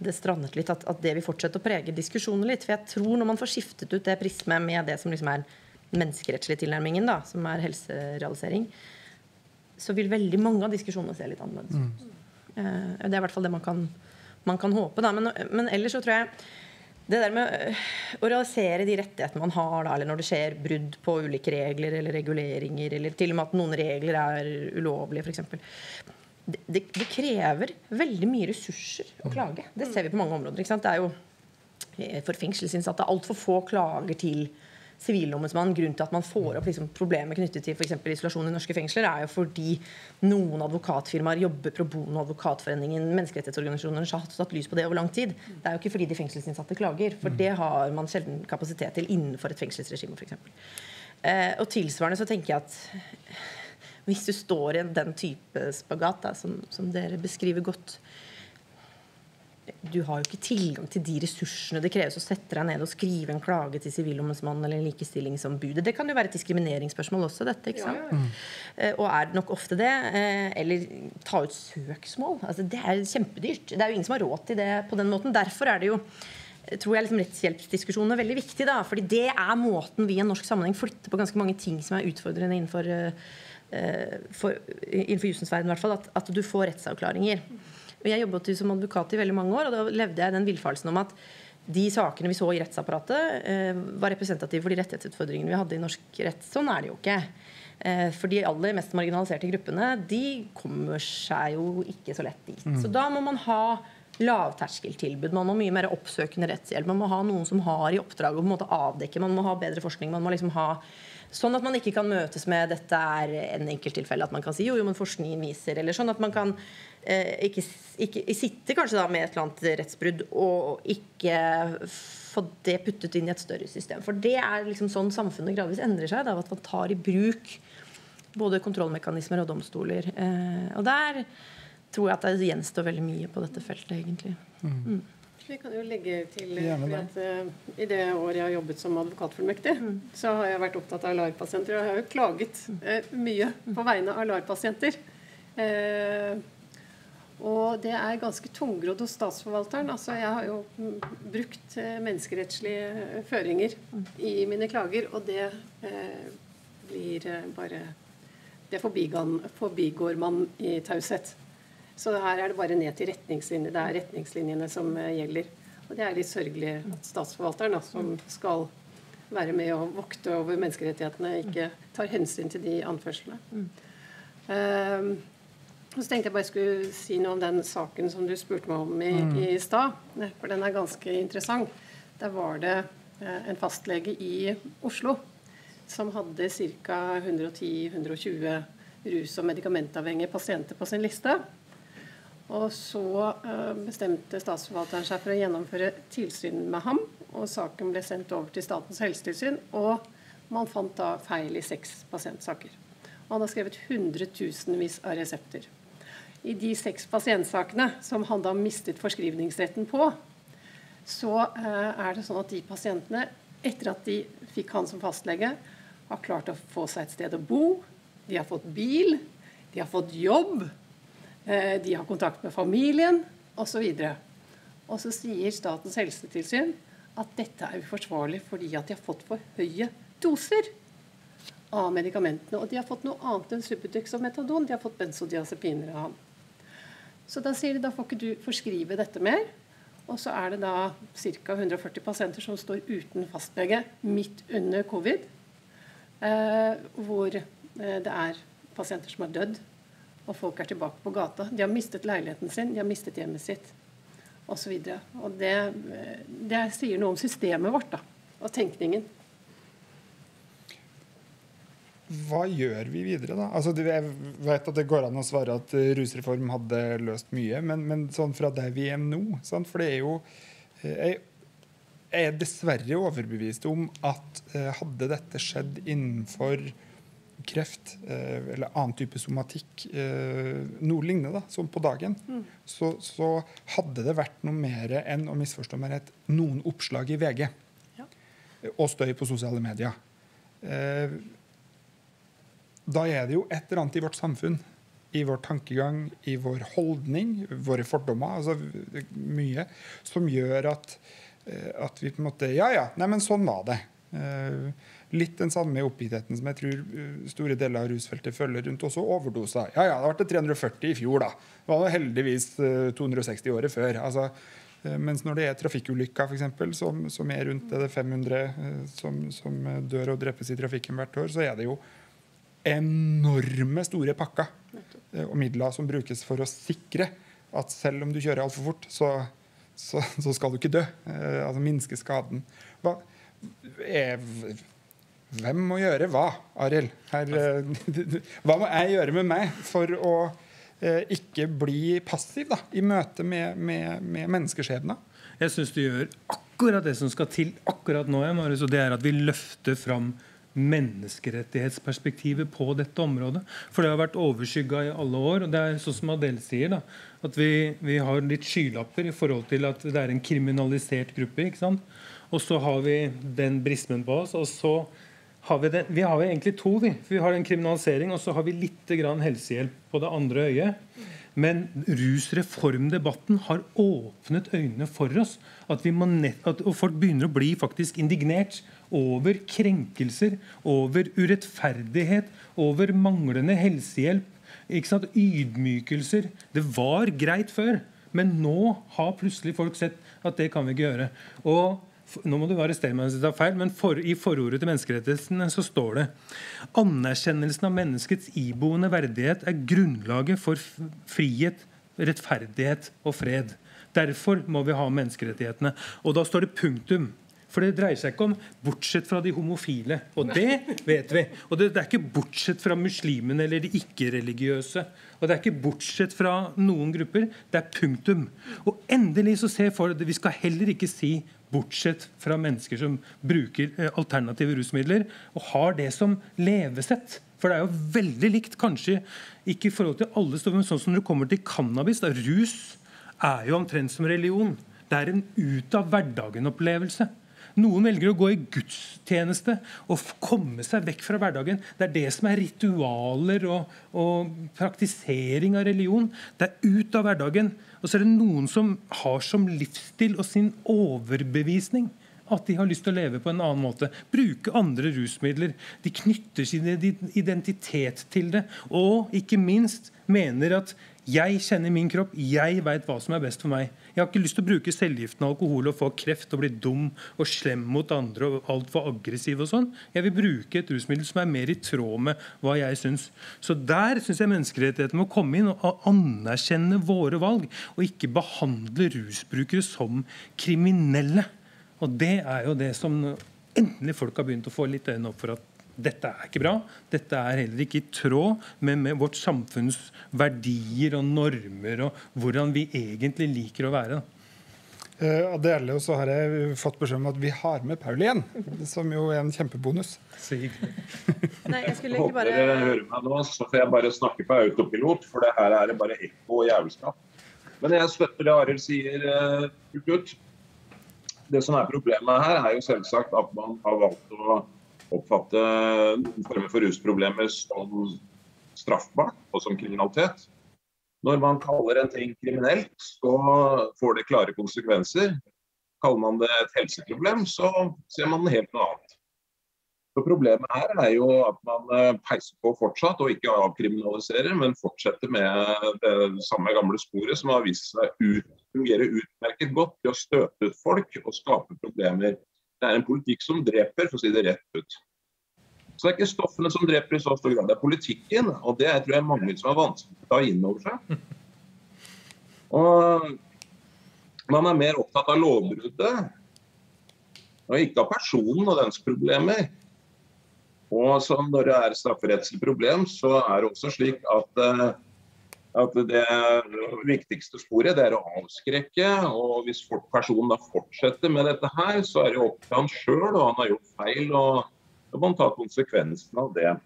det strandet litt, at, at det vil fortsette å prege diskusjonen litt. For jeg tror når man får skiftet ut det prismet med det som liksom er menneskerettslige tilnærmingen, da, som er helserealisering, så vil veldig mange av diskusjonene se litt annerledes ut. Mm. Uh, det er i hvert fall det man kan, man kan håpe. Da. Men, men, ellers så tror jeg det der med eh, å realisere de rettighetene man har, da, eller når det skjer brudd på ulike regler eller reguleringer, eller til og med at noen regler er ulovlige, f.eks. Det, det, det, krever veldig mye ressurser å klage. Det ser vi på mange områder. Det er jo eh, for fengselsinnsatte altfor få klager til Sivilombudsmannen, Grunnen til at man får opp liksom, problemer knyttet til for isolasjon i norske fengsler, er jo fordi noen advokatfirmaer jobber pro bono. Advokatforeningen, menneskerettighetsorganisasjoner har satt lys på det over lang tid. Det er jo ikke fordi de fengselsinnsatte klager, for det har man sjelden kapasitet til innenfor et fengselsregime f.eks. Eh, og tilsvarende så tenker jeg at hvis du står i den type spagat da, som, som dere beskriver godt, du har jo ikke tilgang til de ressursene det kreves å sette deg ned og skrive en klage til Sivilombudsmannen eller Likestillingsombudet. Det kan jo være et diskrimineringsspørsmål også, dette. ikke sant? Ja, ja. Mm. Og er det nok ofte det? Eh, eller ta ut søksmål. Altså, det er kjempedyrt. Det er jo ingen som har råd til det på den måten. Derfor er det jo tror jeg liksom rettshjelpsdiskusjonen er veldig viktig. da, fordi Det er måten vi i en norsk sammenheng flytter på ganske mange ting som er utfordrende innenfor, uh, for, innenfor jussens verden. hvert fall, at, at, du får rettsavklaringer. Og Jeg jobbet som advokat i veldig mange år, og da levde jeg den villfarelsen om at de sakene vi så i rettsapparatet, uh, var representative for de rettighetsutfordringene vi hadde i norsk rett. Sånn er det jo ikke. Uh, for de aller mest marginaliserte gruppene de kommer seg jo ikke så lett dit. Mm. Så da må man ha lavterskeltilbud. Man må mye mer oppsøkende rettshjelp. Man må ha noen som har i oppdrag å på en måte avdekke. Man må ha bedre forskning. Man må liksom ha Sånn at man ikke kan møtes med dette er en enkelttilfelle. At man kan si jo, jo, men forskningen viser. Eller sånn at man kan eh, ikke, ikke, sitter kanskje da med et eller annet rettsbrudd og ikke få det puttet inn i et større system. For det er liksom sånn samfunnet gradvis endrer seg. Da, at man tar i bruk både kontrollmekanismer og domstoler. Eh, og der tror jeg at det gjenstår veldig mye på dette feltet, egentlig. Mm. Mm. Vi kan jo legge til at uh, I det året jeg har jobbet som advokatfullmektig, mm. så har jeg vært opptatt av LAR-pasienter. Og jeg har jo klaget uh, mye på vegne av LAR-pasienter. Uh, og det er ganske tungrodd hos statsforvalteren. Altså, jeg har jo brukt menneskerettslige føringer i mine klager, og det blir bare Det forbigår man i taushet. Så her er det bare ned til retningslinjer. Det er retningslinjene som eh, gjelder. Og det er litt sørgelig at statsforvalteren, da, som skal være med og vokte over menneskerettighetene, ikke tar hensyn til de anførslene. Mm. Så tenkte jeg bare skulle si noe om den saken som du spurte meg om i, mm. i stad. For den er ganske interessant. Der var det eh, en fastlege i Oslo som hadde ca. 110-120 rus- og medikamentavhengige pasienter på sin liste. Og så eh, bestemte statsforvalteren seg for å gjennomføre tilsyn med ham. Og saken ble sendt over til Statens helsetilsyn, og man fant da feil i seks pasientsaker. Og han har skrevet hundretusenvis av resepter. I de seks pasientsakene som han da mistet forskrivningsretten på, så eh, er det sånn at de pasientene, etter at de fikk han som fastlege, har klart å få seg et sted å bo, de har fått bil, de har fått jobb. Eh, de har kontakt med familien osv. Og, og så sier Statens helsetilsyn at dette er uforsvarlig fordi at de har fått for høye doser av medikamentene. Og de har fått noe annet enn Subutex og metadon. De har fått benzodiazepiner av ham. Så da sier de da får ikke du forskrive dette mer. Og så er det da ca. 140 pasienter som står uten fastlege midt under covid. Eh, hvor eh, det er pasienter som har dødd og folk er tilbake på gata. De har mistet leiligheten sin, de har mistet hjemmet sitt osv. Og, og det, det sier noe om systemet vårt da, og tenkningen. Hva gjør vi videre, da? Altså, jeg vet at det går an å svare at rusreform hadde løst mye, men, men sånn fra der vi er nå sant? For det er jo jeg, jeg er dessverre overbevist om at eh, hadde dette skjedd innenfor kreft eh, eller annen type somatikk, eh, noe lignende, da, som på dagen, mm. så, så, hadde det vært noe mer enn å misforstå meg rett, noen oppslag i VG ja. og støy på sosiale medier. Eh, da er det jo et eller annet i vårt samfunn, i vår tankegang, i vår holdning, våre fordommer, altså mye, som gjør at, at vi på en måte Ja, ja, nei, men sånn var det. Litt den samme oppgittheten som jeg tror uh, store deler av rusfeltet følger rundt også overdoser. Ja, ja, det ble 340 i fjor, da. Det var heldigvis 260 uh, året før. altså mens når det er trafikkulykker for eksempel, som, som er rundt det 500 som, som, dør og drepes i trafikken hvert år, så er det jo enorme store pakker og midler som brukes for å sikre at selv om du kjører altfor fort, så, så, så, skal du ikke dø. altså minske skaden. Hva, er, hvem må gjøre hva, Arild? Eh, hva må jeg gjøre med meg for å eh, ikke bli passiv da, i møte med, med, med menneskeskjebner? Jeg syns du gjør akkurat det som skal til akkurat nå, Marius, og det er at vi løfter fram menneskerettighetsperspektivet på dette området. For det har vært overskygga i alle år. og det er sånn som Adele sier da, at vi, vi, har litt skylapper i forhold til at det er en kriminalisert gruppe. ikke sant? Og så har vi den brismen på oss. og så har vi, den, vi har egentlig to. Vi. vi har en kriminalisering, og så har vi litt grann helsehjelp på det andre øyet. Men rusreformdebatten har åpnet øynene for oss. At, nett, at folk begynner å bli faktisk indignert over krenkelser, over urettferdighet, over manglende helsehjelp. Ikke sant? Ydmykelser. Det var greit før, men nå har plutselig folk sett at det kan vi ikke gjøre. Og nå må du arrestere meg hvis jeg tar feil, men for, I forordet til menneskerettighetene så står det anerkjennelsen av menneskets iboende verdighet er grunnlaget for frihet, rettferdighet og fred. Derfor må vi ha menneskerettighetene. Og da står det punktum. For det dreier seg ikke om bortsett fra de homofile. Og det vet vi. Og det, det er ikke bortsett fra muslimene eller de ikke-religiøse. Og det er ikke bortsett fra noen grupper. Det er punktum. Og endelig så ser for Vi skal heller ikke si bortsett fra mennesker som bruker eh, alternative rusmidler og har det som levesett. For det er jo veldig likt, kanskje ikke i forhold til alle men sånn som når du kommer til cannabis. Da, rus er jo omtrent som religion. Det er en ut av hverdagen-opplevelse. Noen velger å gå i gudstjeneste og komme seg vekk fra hverdagen. Det er det som er ritualer og, og praktisering av religion. Det er ut av hverdagen. Og så er det noen som har som livsstil og sin overbevisning at de har lyst til å leve på en annen måte. Bruke andre rusmidler. De knytter sin identitet til det. Og ikke minst mener at jeg kjenner min kropp, jeg veit hva som er best for meg. Jeg har ikke lyst til å bruke cellegiften alkohol og få kreft og bli dum og slem mot andre og altfor aggressiv og sånn. Jeg vil bruke et rusmiddel som er mer i tråd med hva jeg syns. Så der syns jeg menneskerettighetene må komme inn og anerkjenne våre valg, og ikke behandle rusbrukere som kriminelle. Og det er jo det som endelig folk har begynt å få litt øynene opp for at dette er ikke bra. Dette er heller ikke i tråd med, med, vårt samfunns verdier og normer og hvordan vi egentlig liker å være. Av det så har jeg fått beskjed om at vi har med Paul igjen, som jo er en kjempebonus. Nei, jeg skulle ikke bare... Håper dere hører meg nå, så får jeg bare snakke på autopilot, for det her er det bare ekko og jævelskap. Men jeg støtter det Arild sier fullt ut. Det som er problemet her, er jo selvsagt at man har valgt å oppfatte noen former for rusproblemer som straffbart og som kriminalitet. Når man kaller en ting kriminelt, så får det klare konsekvenser. Kaller man det et helseproblem, så ser man helt noe annet. Så Problemet her er jo at man eh, peiser på fortsatt, og ikke avkriminaliserer, men fortsetter med det samme gamle sporet som har vist seg ut, fungere utmerket godt til å støte ut folk og skape problemer det er en politikk som dreper, for å si det rett ut. Så det er ikke stoffene som dreper i så stor grad, det er politikken. Og det tror jeg mange som er vanskelig å ta inn over seg. Og man er mer opptatt av lovbruddet og ikke av personen og dens problemer. Og når det er strafferettslig problem, så er det også slik at eh, at det viktigste sporet det er å avskrekke. og Hvis personen da fortsetter med dette, her, så er det opp til han sjøl, og han har gjort feil. og Da må han ta konsekvensen av det.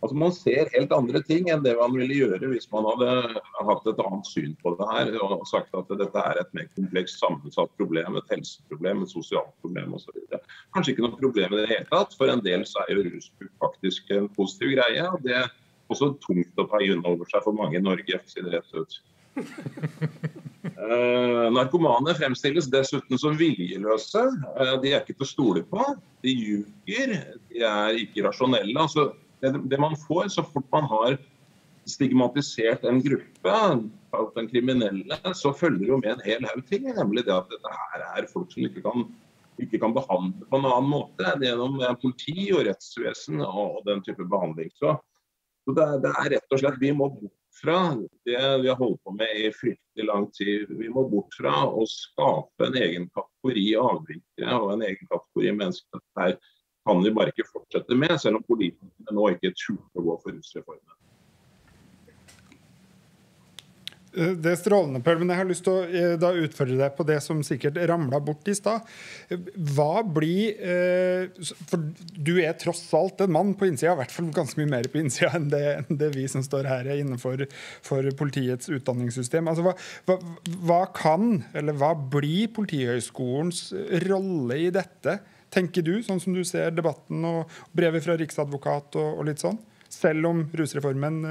Altså Man ser helt andre ting enn det man ville gjøre hvis man hadde hatt et annet syn på det her og sagt at dette er et mer komplekst sammensatt problem, et helseproblem, et sosialt problem osv. Kanskje ikke noe problem i det hele tatt. For en del så er jo rusbruk faktisk en positiv greie. og det også tungt å ta inn over seg for mange i Norge, for å si det rett ut. Uh, narkomane fremstilles dessuten som viljeløse. Uh, de er ikke til å stole på. De ljuger. De er ikke rasjonelle. Altså, det, det, man får så fort man har stigmatisert en gruppe, kalt den kriminelle, så følger jo med en hel haug ting. Nemlig det at dette her er folk som ikke kan, ikke kan behandle på en annen måte enn gjennom politi og rettsvesen og den type behandling. Så så det, det, er rett og slett Vi må bort fra det vi har holdt på med i fryktelig lang tid. Vi må bort fra å skape en egen kategori avvikere og en egen kategori mennesker. Dette kan vi bare ikke fortsette med, selv om politikerne nå ikke turte å gå for rusreformen. Eh, det er strålende, Pøl, men jeg har lyst til å eh, da utfordre deg på det som sikkert ramla bort i stad. Hva blir eh, For du er tross alt en mann på innsida, i hvert fall ganske mye mer på innsida enn det, det vi som står her er innenfor for politiets utdanningssystem. Altså, hva, hva, hva kan, eller hva blir Politihøgskolens rolle i dette, tenker du, sånn som du ser debatten og brevet fra Riksadvokat og, og litt sånn? selv om rusreformen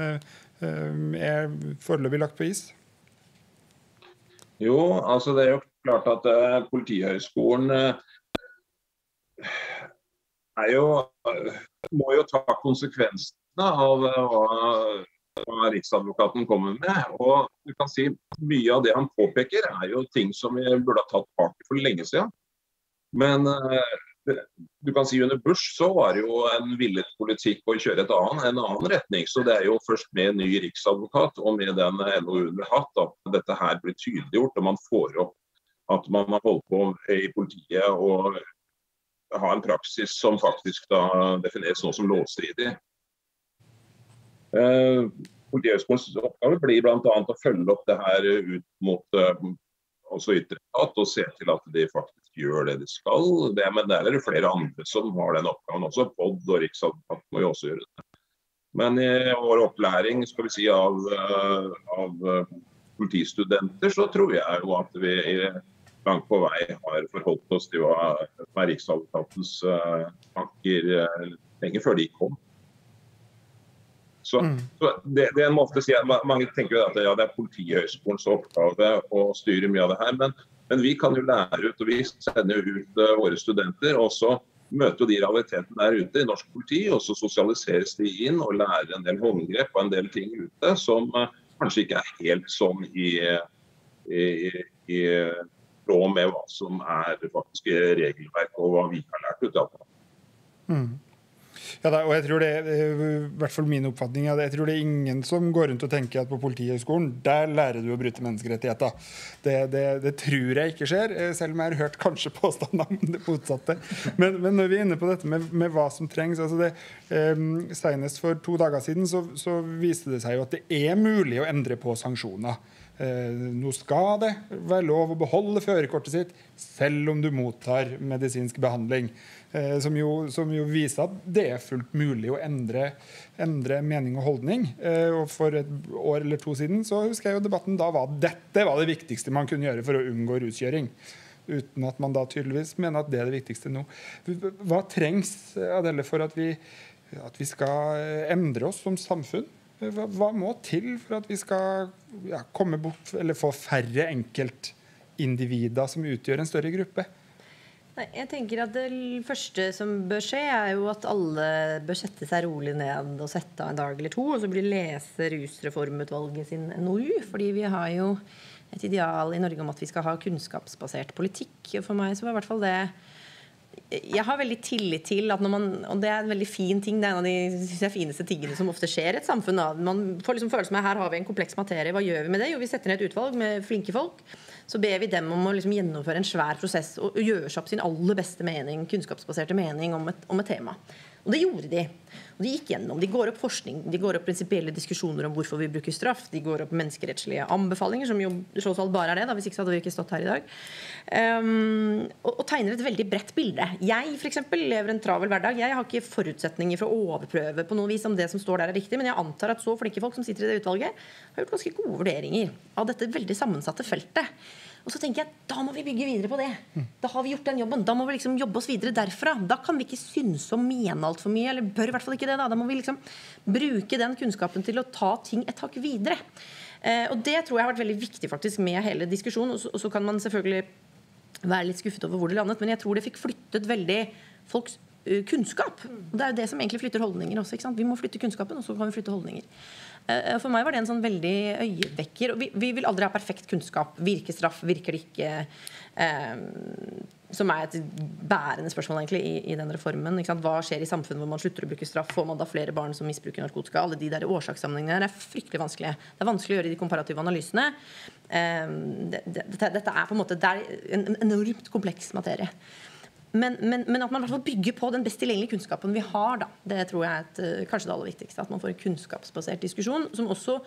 er foreløpig lagt på is? Jo, altså det er jo klart at uh, Politihøgskolen uh, er jo, uh, må jo ta konsekvensene av hva Riksadvokaten kommer med. Og du kan si Mye av det han påpeker, er jo ting som vi burde ha tatt tak i for lenge siden. Men du kan si Under Bush så var det jo en villet politikk å kjøre annen, en annen retning. Så det er jo først med ny riksadvokat og med den NOU-en vi har hatt, at dette her blir tydeliggjort. Og man får opp at man har holdt på i politiet og ha en praksis som faktisk da defineres nå som lovstridig. Eh, Politihøgskolens oppgave blir bl.a. å følge opp det her ut mot eh, også ytre og se til at de faktisk gjør det de skal. Det, men der er det flere andre som har den oppgaven også. POD og Riksadvokaten må jo også gjøre det. Men i vår opplæring skal vi si, av, eh, av eh, politistudenter, så tror jeg jo at vi langt på vei har forholdt oss til hva, Riksadvokatens tanker lenge før de kom. Så, mm. så det, det en måte å si, Mange tenker jo at ja, det er Politihøgskolens oppgave å styre mye av det her. Men men vi kan jo lære ut, og vi sender jo ut uh, våre studenter. og så møter jo de realitetene der ute i norsk politi, og så sosialiseres de inn og lærer en del håndgrep og en del ting ute som uh, kanskje ikke er helt sånn i, i, i tråd med hva som er faktisk regelverk og hva vi har lært ut av det. Mm. Ja, da, og jeg tror det, i hvert fall min oppfatning er jeg tror det er ingen som går rundt og tenker at på Politihøgskolen der lærer du å bryte menneskerettigheter. Det, det, det, tror jeg ikke skjer, eh, selv om jeg har hørt kanskje påstander om det motsatte. Men, men, når vi er inne på dette med, med hva som trengs altså det, um, Senest for to dager siden så, så viste det seg jo at det er mulig å endre på sanksjoner. Eh, nå skal det være lov å beholde førerkortet sitt selv om du mottar medisinsk behandling. Eh, som, jo, som, jo, viser at det er fullt mulig å endre, endre mening og holdning. Eh, og For et år eller to siden så husker jeg jo debatten da var dette var det viktigste man kunne gjøre for å unngå ruskjøring. Uten at man da tydeligvis mener at det er det viktigste nå. Hva trengs Adele, for at vi, at vi skal endre oss som samfunn? Hva, hva må til for at vi skal ja, komme bort eller få færre enkeltindivider som utgjør en større gruppe? Jeg tenker at Det første som bør skje, er jo at alle bør sette seg rolig ned og sette av en dag eller to, og så blir lese Rusreformutvalget sin NOU. fordi vi har jo et ideal i Norge om at vi skal ha kunnskapsbasert politikk. For meg så var i hvert fall det jeg har veldig tillit til at når man Og det er en veldig fin ting. Det er en av de jeg, fineste tingene som ofte skjer i et samfunn. Man får liksom følelsen av her har vi en kompleks materie. Hva gjør vi med det? Jo, vi setter ned et utvalg med flinke folk. Så ber vi dem om å liksom gjennomføre en svær prosess og gjøre seg opp sin aller beste mening, kunnskapsbaserte mening om et, om et tema. Og det gjorde de. Og de gikk gjennom. De går opp forskning, de går opp prinsipielle diskusjoner om hvorfor vi bruker straff, de går opp menneskerettslige anbefalinger, som jo tross alt bare er det. da, Hvis ikke så hadde vi ikke stått her i dag. Um, og, og, tegner et veldig bredt bilde. Jeg for eksempel, lever en travel hverdag. Jeg har ikke forutsetninger for å overprøve på noe vis om det som står der er riktig, men jeg antar at så flinke folk som sitter i det utvalget, har gjort ganske gode vurderinger av dette veldig sammensatte feltet. Og så tenker jeg da må vi bygge videre på det. Da har vi gjort den jobben. Da må vi liksom jobbe oss videre derfra. Da kan vi ikke synse og mene altfor mye. Eller bør i hvert fall ikke det. Da, da må vi liksom bruke den kunnskapen til å ta ting et hakk videre. Eh, og det tror jeg har vært veldig viktig faktisk med hele diskusjonen. Og så, og så kan man selvfølgelig være litt skuffet over hvor det landet, men jeg tror det fikk flyttet veldig folks uh, kunnskap. Og det er jo det som egentlig flytter holdninger også. Vi må flytte kunnskapen, og så kan vi flytte holdninger. Eh, for meg var det en sånn veldig øyevekker. Vi, vi, vil aldri ha perfekt kunnskap. Virker straff, virker det ikke? Eh, som er et bærende spørsmål egentlig i, i den reformen. Hva skjer i samfunnet hvor man slutter å bruke straff? Får man da flere barn som misbruker narkotika? Alle de der årsakssammenhengene er fryktelig vanskelige. Det er vanskelig å gjøre de komparative analysene. Eh, det, det, dette er på en måte en, en enormt kompleks materie. Men, men, men, at man i bygger på den best tilgjengelige kunnskapen vi har. Da. Det tror jeg er et, eh, kanskje det aller viktigste. At man får en kunnskapsbasert diskusjon som også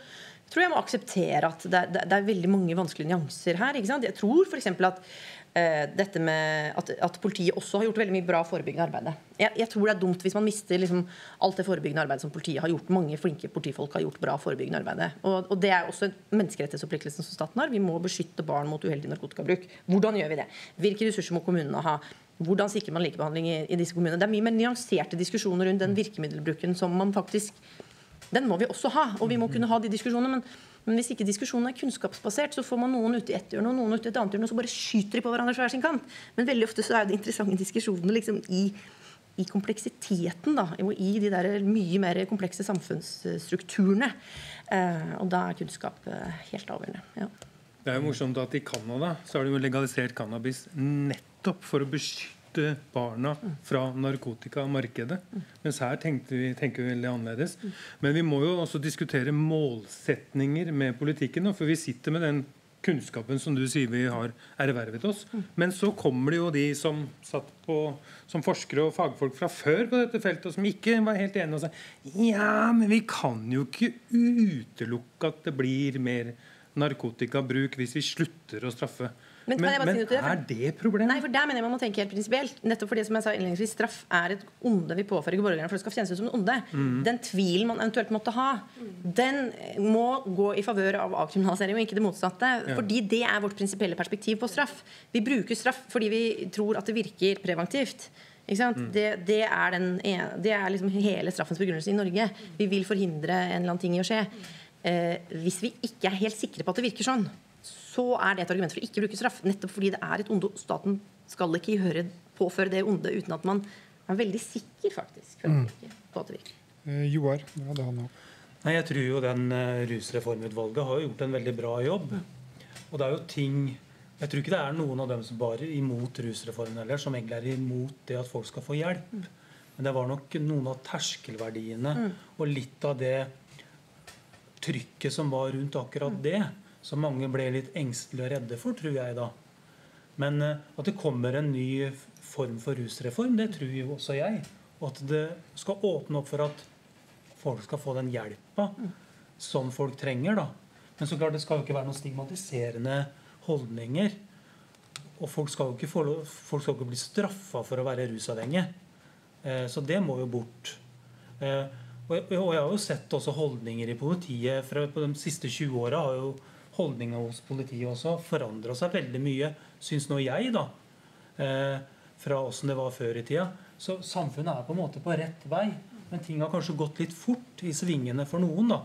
tror jeg må akseptere at det, det, det er veldig mange vanskelige nyanser her. Jeg tror f.eks. at dette med at, at, politiet også har gjort veldig mye bra forebyggende arbeid. Jeg, jeg tror det er dumt hvis man mister liksom, alt det forebyggende arbeidet som politiet har gjort. Mange flinke politifolk har gjort bra forebyggende arbeid. Og, og det er også menneskerettighetsforpliktelsen som staten har. Vi må beskytte barn mot uheldig narkotikabruk. Hvordan gjør vi det? Hvilke ressurser må kommunene ha? hvordan sikrer man likebehandling i, i disse kommunene? Det er mye mer nyanserte diskusjoner rundt den virkemiddelbruken som man faktisk Den må vi også ha, og vi må kunne ha de diskusjonene. men men hvis ikke diskusjonen er kunnskapsbasert, så får man noen ute i ett hjørne og noen ute i et annet hjørne, og så bare skyter de på hverandre hver sin kant. Men veldig ofte så er det interessante diskusjonene liksom i, i kompleksiteten, da, i de der mye mer komplekse samfunnsstrukturene. Eh, og da er kunnskap eh, helt avgjørende. Ja. Det er jo morsomt at I Canada så har de jo legalisert cannabis nettopp for å beskytte barna fra narkotikamarkedet. Mens her vi, tenker vi veldig annerledes. Men vi må jo også diskutere målsetninger med politikken. For vi sitter med den kunnskapen som du sier vi har ervervet oss. Men så kommer det jo de som satt på som forskere og fagfolk fra før på dette feltet, og som ikke var helt enige og sa ja, men vi kan jo ikke utelukke at det blir mer narkotikabruk hvis vi slutter å straffe. Men, men, men si er det problemet? Nei, for der mener jeg man må tenke helt prinsipielt. Nettopp fordi som jeg sa innledningsvis, straff er et onde vi påfører borgerne for det skal kjennes ut som et onde. Mm. Den tvilen man eventuelt måtte ha, den må gå i favør av avkriminalisering og ikke det motsatte. Ja. Fordi det er vårt prinsipielle perspektiv på straff. Vi bruker straff fordi vi tror at det virker preventivt. Mm. Det, det, er den, det, er liksom hele straffens begrunnelse i Norge. Vi vil forhindre en eller annen ting i å skje. Eh, hvis vi ikke er helt sikre på at det virker sånn, så er det et argument for å ikke bruke straff. Nettopp fordi det er et onde. Staten skal ikke gjøre, påføre det onde uten at man er veldig sikker faktisk mm. på at det virker. Eh, Joar, det hadde han òg. Nei, Jeg tror jo den uh, rusreformutvalget har gjort en veldig bra jobb. Og det er jo ting Jeg tror ikke det er noen av dem som bare er imot rusreformen heller, som egentlig er imot det at folk skal få hjelp. Mm. Men det var nok noen av terskelverdiene mm. og litt av det trykket som var rundt akkurat det, som mange ble litt engstelige og redde for, tror jeg da. Men eh, at det kommer en ny form for rusreform, det tror jo også jeg. Og at det skal åpne opp for at folk skal få den hjelpa som folk trenger. da. Men så klart, det skal jo ikke være noen stigmatiserende holdninger. Og folk skal jo ikke, få, folk skal ikke bli straffa for å være rusavhengige. Eh, så det må jo bort. Eh, og jeg, har jo sett også holdninger i politiet fra på de siste 20 åra holdninga hos politiet også forandra seg veldig mye, syns nå jeg, da. Eh, fra åssen det var før i tida. Så samfunnet er på en måte på rett vei. Men ting har kanskje gått litt fort i svingene for noen. da.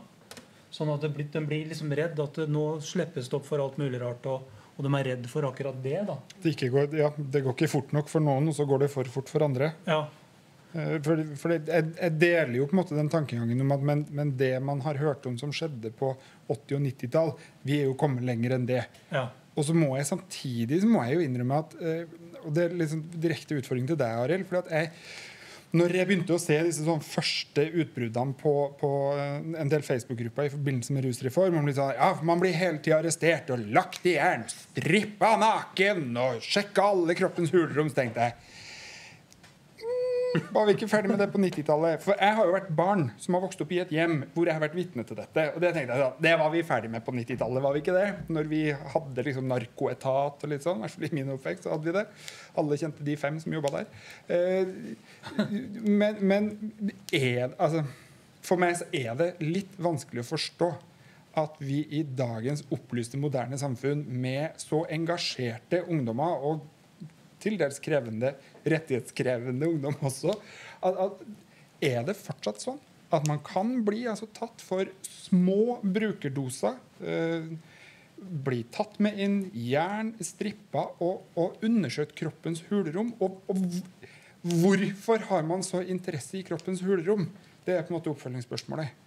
Sånn at blir, de blir liksom redd at det, nå slippes det opp for alt mulig rart. Og, og de er redd for akkurat det. da. Det, går, ja, det går ikke fort nok for noen, og så går det for fort for andre. Ja, for, for jeg, jeg, deler jo på en måte den tankegangen om at men, men, det man har hørt om som skjedde på 80- og 90-tall, vi er jo kommet lenger enn det. Ja. Og så må jeg samtidig så må jeg jo innrømme at eh, Og det er liksom direkte utfordring til deg, Arild. for at jeg når jeg begynte å se disse sånn første utbruddene på, på, eh, en del Facebook-grupper i forbindelse med rusreform man blir, sånn, ja, man blir hele tida arrestert og lagt i jern, strippa naken og sjekka alle kroppens hulrom, tenkte jeg var vi ikke ferdig med det på 90-tallet? For jeg har jo vært barn som har vokst opp i et hjem hvor jeg har vært vitne til dette. Og det tenkte jeg da, det var vi ferdig med på 90-tallet, var vi ikke det? Når vi hadde liksom narkoetat og litt sånn. I hvert fall i min oppvekst så hadde vi det. Alle kjente de fem som jobba der. Eh, men, men er, altså, for meg så er det litt vanskelig å forstå at vi i dagens opplyste, moderne samfunn med så engasjerte ungdommer og til dels krevende, rettighetskrevende ungdom også. At, at, er det fortsatt sånn at man kan bli altså, tatt for små brukerdoser? Eh, bli tatt med inn, jern, strippa og, og undersøkt kroppens hulrom? Og, og, hvorfor har man så interesse i kroppens hulrom? Det er på en måte oppfølgingsspørsmålet.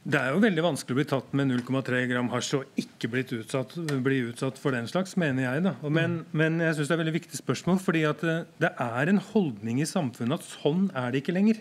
Det er jo veldig vanskelig å bli tatt med 0,3 gram hasj og ikke utsatt, bli utsatt for den slags, mener jeg. da. Men, mm. men jeg syns det er et veldig viktig spørsmål, fordi det, eh, det er en holdning i samfunnet at sånn er det ikke lenger.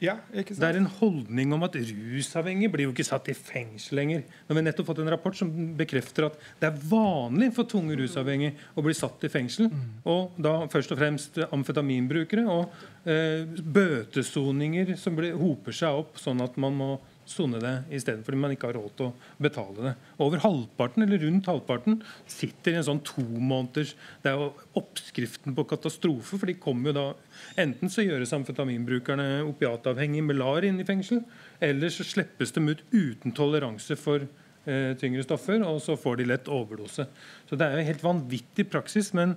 Ja, ikke? Det er en holdning om at rusavhengige blir jo ikke satt i fengsel lenger. Nå har vi nettopp fått en rapport som bekrefter at det er vanlig for tunge rusavhengige å bli satt i fengsel. Mm. Og da først og fremst amfetaminbrukere og eh, bøtesoninger som blir, hoper seg opp, sånn at man må sone det istedenfor man ikke har råd til å betale det. Over halvparten eller rundt halvparten sitter i en sånn to måneders Det er jo oppskriften på katastrofe, for de kommer jo da Enten så gjøres amfetaminbrukerne opiatavhengige med LAR inn i fengsel, eller så slippes de ut uten toleranse for tyngre stoffer, og så får de lett overdose. Så Det er jo helt vanvittig praksis. Men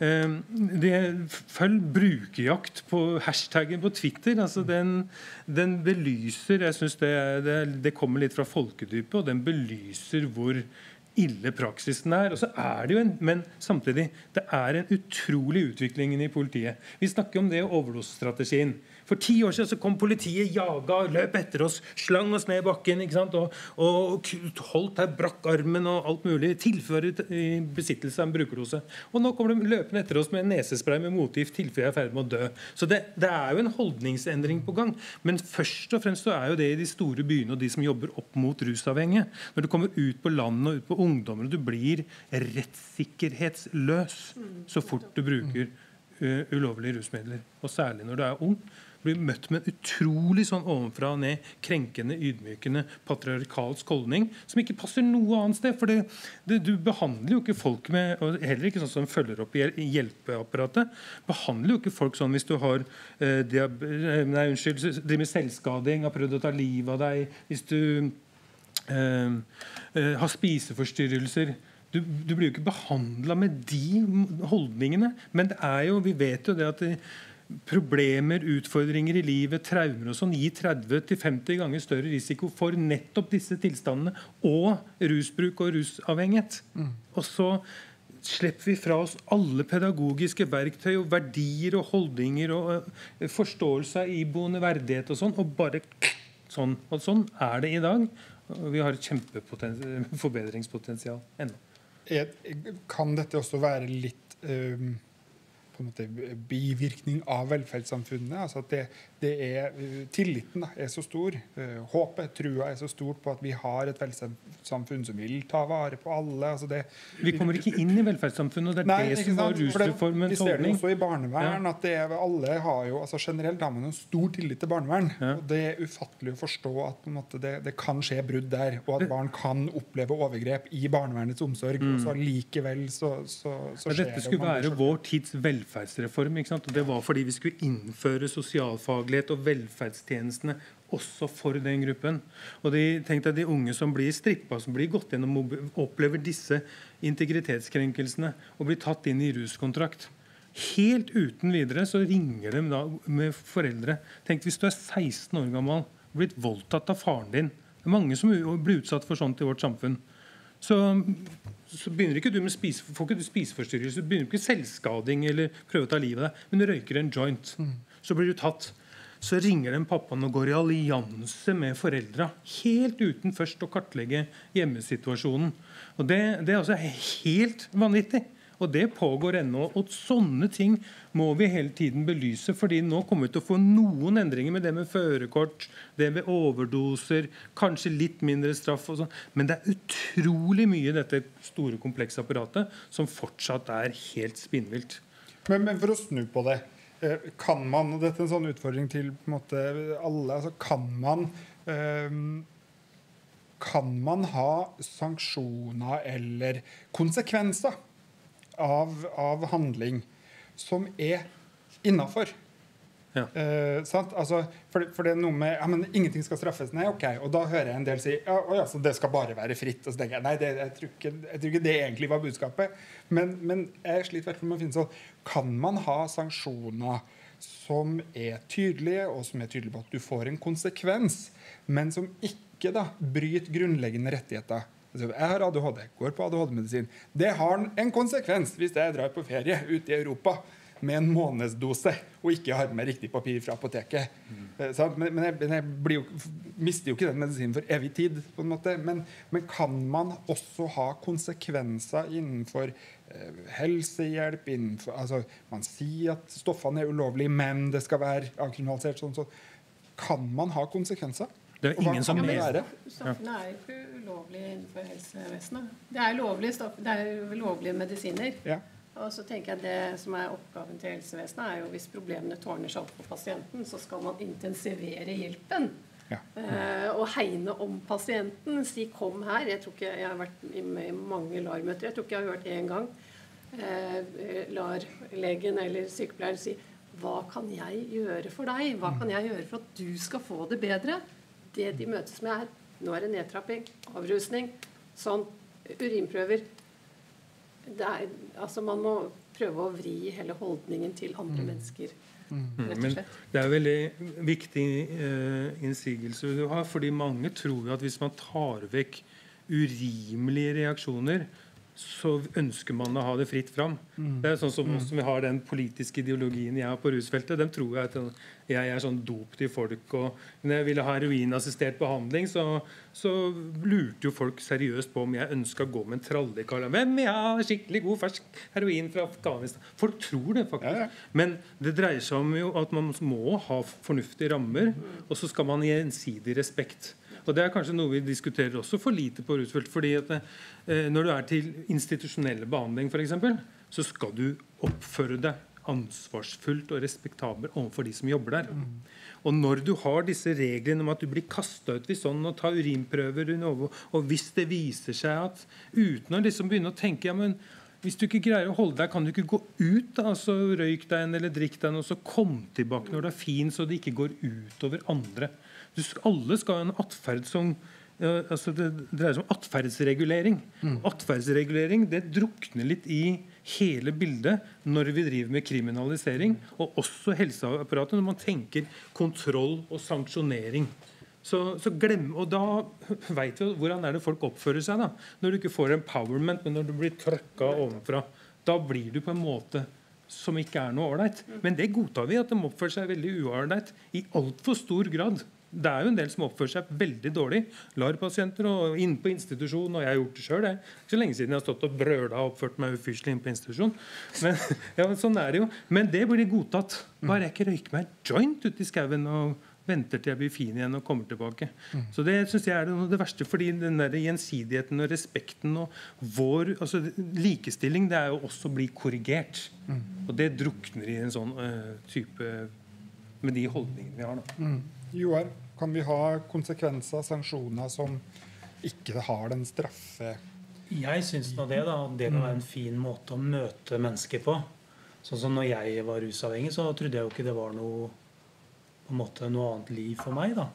eh, det, følg brukerjakt på hashtaggen på Twitter. altså Den, den belyser Jeg syns det, det, det, kommer litt fra folkedypet, og den belyser hvor ille praksisen er. Og så er det jo en, Men samtidig, det er en utrolig utvikling i politiet. Vi snakker om det overdosestrategien. For ti år siden så kom politiet, jaga, løp etter oss, slang oss ned i bakken ikke sant? Og, og holdt her, brakk armen og alt mulig. Tilfører i besittelse av en brukerdose. Og nå kommer de løpende etter oss med en nesespray med motgift tilfelle jeg er ferdig med å dø. Så det, det, er jo en holdningsendring på gang. Men først og fremst så er jo det i de store byene og de som jobber opp mot rusavhengige. Når du kommer ut på landet og ut på ungdommer, og du blir rettssikkerhetsløs så fort du bruker uh, ulovlige rusmidler. Og særlig når du er ung blir møtt med en utrolig sånn ovenfra og ned, krenkende, ydmykende, patriarkalsk holdning som ikke passer noe annet sted. For det, det, du behandler jo ikke folk med og Heller ikke sånn som følger opp i hjelpeapparatet. Behandler jo ikke folk sånn hvis du har eh, diab eh, nei, unnskyld, driver med selvskading, har prøvd å ta livet av deg, hvis du eh, eh, har spiseforstyrrelser. Du, du, blir jo ikke behandla med de holdningene. Men det er jo, vi vet jo det at det, problemer, utfordringer i livet, traumer og sånn, gir 30-50 ganger større risiko for nettopp disse tilstandene og rusbruk og rusavhengighet. Mm. Og så slipper vi fra oss alle pedagogiske verktøy og verdier og holdninger og uh, forståelse av iboende verdighet og sånn, og bare sånn. Og sånn er det i dag. Vi har et kjempeforbedringspotensial ennå. Kan dette også være litt um på en måte bivirkning av velferdssamfunnet. altså at det, det er, Tilliten da, er så stor. Uh, håpet, trua er så stort på at vi har et velferdssamfunn som vil ta vare på alle. Altså det, vi kommer ikke inn i velferdssamfunnet, og det er nei, det som var rusreformens holdning. Vi ser det også i barnevern. Ja. at det er, alle har jo, altså Generelt har man en stor tillit til barnevern. Ja. og Det er ufattelig å forstå at måte, det, det, kan skje brudd der, og at barn kan oppleve overgrep i barnevernets omsorg. Mm. og så likevel så, så, så skjer det. Dette skulle være vår tids velferd velferdsreform. Og Det var fordi vi skulle innføre sosialfaglighet og velferdstjenestene også for den gruppen. Og de tenkte at de unge som blir strippa, som blir gått gjennom opplever disse integritetskrenkelsene og blir tatt inn i ruskontrakt Helt uten videre så ringer de da med foreldre. Tenk hvis du er 16 år gammel og blitt voldtatt av faren din. Det er mange som blir utsatt for sånt i vårt samfunn. Så så begynner ikke du med spise, får ikke du spiseforstyrrelse, du begynner ikke selvskading eller prøve å ta livet av deg, men du røyker en joint. Mm. Så blir du tatt. Så ringer den pappaen og går i allianse med foreldra. Helt uten først å kartlegge hjemmesituasjonen. Og Det, det er altså helt vanvittig. Og det pågår ennå. Og sånne ting må vi hele tiden belyse. fordi nå kommer vi til å få noen endringer med det med førerkort, det med overdoser, kanskje litt mindre straff og sånn. Men det er utrolig mye i dette store kompleksapparatet som fortsatt er helt spinnvilt. Men, men, for å snu på det. Eh, kan man, og Dette er en sånn utfordring til måte, alle. altså Kan man um, kan man ha sanksjoner eller konsekvenser av, av handling som er innafor. Ja. Uh, altså, for, for, det er noe med ja, men Ingenting skal straffes. Nei, ok. Og da hører jeg en del si ja, å, ja, så det skal bare være fritt. Og så tenker jeg nei, det, jeg, tror ikke, jeg, tror ikke, det egentlig var budskapet. Men, men jeg sliter med å finne sånn Kan man ha sanksjoner som er tydelige, og som er tydelige på at du får en konsekvens, men som ikke da bryter grunnleggende rettigheter? Altså, jeg har ADHD, går på ADHD-medisin. Det har en konsekvens hvis jeg drar på ferie ute i Europa med en månedsdose og ikke har med riktig papir fra apoteket. Mm. Men, men, jeg, men jeg jo, mister jo ikke den medisinen for evig tid. på en måte. Men, men kan man også ha konsekvenser innenfor eh, helsehjelp? Innenfor, altså, man sier at stoffene er ulovlige, men det skal være avkriminalisert. sånn, så Kan man ha konsekvenser? Det er ingen som mener Stoffene er ikke ulovlige innenfor helsevesenet. Det er lovlige, stoff, det er lovlige medisiner. Ja. Og så tenker jeg Det som er oppgaven til helsevesenet, er jo hvis problemene tårner seg opp på pasienten, så skal man intensivere hjelpen. Ja. Uh, og hegne om pasienten. Si 'kom her'. Jeg tror ikke jeg har vært i mange LAR-møter. Jeg tror ikke jeg har hørt én gang uh, LAR-legen eller sykepleieren si 'Hva kan jeg gjøre for deg? Hva kan jeg gjøre for at du skal få det bedre?' det de møtes med, er Nå er det nedtrapping, avrusning, sånn. Urinprøver. Det er, altså man må prøve å vri hele holdningen til andre mennesker. Rett Men det er veldig viktig eh, innsigelse du har. fordi mange tror jo at hvis man tar vekk urimelige reaksjoner, så ønsker man å ha det fritt fram. Det er sånn som oss som vi har den politiske ideologien jeg har på rusfeltet. De tror jeg at jeg er sånn dop til folk. og Når jeg ville ha heroinassistert behandling, så, så lurte jo folk seriøst på om jeg ønska å gå med en trallekar. Hvem jeg har skikkelig god fersk heroin fra Afghanistan? Folk tror det, faktisk. Ja, ja. Men det dreier seg om jo at man må ha fornuftige rammer, og så skal man gi gjensidig respekt. Og Det er kanskje noe vi diskuterer også for lite på rusfelt. fordi at eh, Når du er til institusjonelle behandling, f.eks., så skal du oppføre deg ansvarsfullt og respektabelt overfor de som jobber der. Og når du har disse reglene om at du blir kasta ut hvis sånn og tar urinprøver, og, og hvis det viser seg at uten å liksom begynne å tenke ja, men hvis du ikke greier å holde deg, kan du ikke gå ut. da, altså Røyk deg en eller drikk deg en, og så kom tilbake når du er fin, så det ikke går utover andre. Du, alle skal ha en atferd som uh, altså Det dreier seg om atferdsregulering. Atferdsregulering det drukner litt i hele bildet når vi driver med kriminalisering, og også helseapparatet, når man tenker kontroll og sanksjonering. Så, så glem, og Da veit vi hvordan er det folk oppfører seg. da Når du ikke får empowerment, men når du blir trøkka ovenfra. Da blir du på en måte som ikke er noe ålreit. Men det godtar vi, at de oppfører seg veldig uålreit i altfor stor grad. Det er jo en del som oppfører seg veldig dårlig. LAR-pasienter og inne på institusjon. Og jeg har gjort det sjøl. Ikke så lenge siden jeg har stått og brøla og oppført meg ufyselig inne på institusjon. Men, ja, men sånn er det jo. Men det blir godtatt. Bare jeg ikke røyker meg en joint ute i skauen og venter til jeg blir fin igjen og kommer tilbake. Så Det synes jeg er det, det verste. fordi den der gjensidigheten og respekten og vår altså Likestilling det er jo også å bli korrigert. Og det drukner i en sånn uh, type Med de holdningene vi har nå. Joar, kan vi ha konsekvenser, sanksjoner, som ikke har den straffe... Jeg syns nå det, da. Det kan være en fin måte å møte mennesker på. Sånn som når jeg var rusavhengig, så trodde jeg jo ikke det var noe på en måte noe annet liv for meg. da.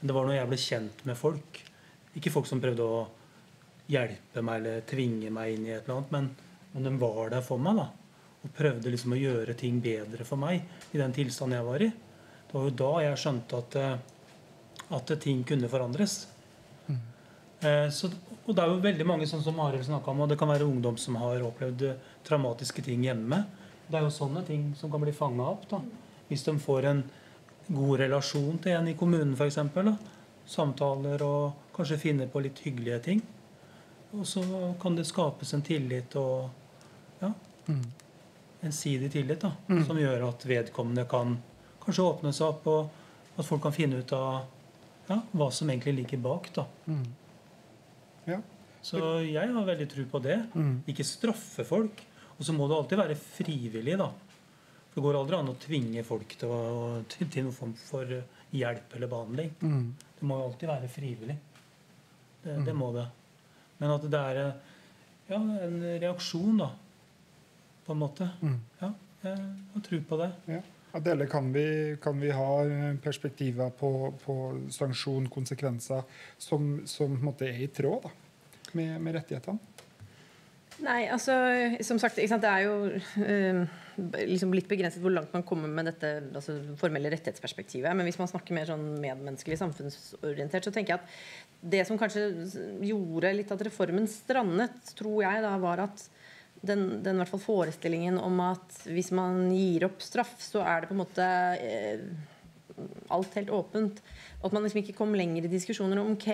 Men det var når jeg ble kjent med folk. Ikke folk som prøvde å hjelpe meg eller tvinge meg inn i et eller annet, men, men de var der for meg. da. Og prøvde liksom å gjøre ting bedre for meg i den tilstanden jeg var i. Det var jo da jeg skjønte at, eh, at ting kunne forandres. Eh, Så, og det er jo veldig mange sånn som Arild snakka om, og det kan være ungdom som har opplevd eh, traumatiske ting hjemme. Det er jo sånne ting som kan bli fanga opp. da. Hvis de får en god relasjon til en i kommunen f.eks. Samtaler og kanskje finne på litt hyggelige ting. Og så kan det skapes en tillit og ja, ensidig tillit da, som gjør at vedkommende kan kanskje åpne seg opp, og at folk kan finne ut av ja, hva som egentlig ligger bak. da. Ja. Så jeg har veldig tro på det. Ikke straffe folk. Og så må det alltid være frivillig, da. For det går aldri an å tvinge folk til, å, til, til noen form for hjelp eller behandling. Det må jo alltid være frivillig. Det, det må det. Men at det er ja, en reaksjon, da. På en måte. Ja, jeg har tro på det. Ja. Adele, kan vi, kan vi ha eh, perspektiver på, på sanksjon, konsekvenser, som, som måte er i tråd da, med, med rettighetene? Nei, altså, som sagt, det er jo eh, liksom litt begrenset hvor langt man kommer med dette altså, formelle rettighetsperspektivet. Men hvis man snakker mer sånn medmenneskelig, samfunnsorientert, så tenker jeg at det som kanskje gjorde litt at reformen strandet, tror jeg, da, var at den, den hvert fall forestillingen om at hvis man gir opp straff, så er det på en måte eh, alt helt åpent. At man liksom ikke kom lenger i diskusjoner om ok,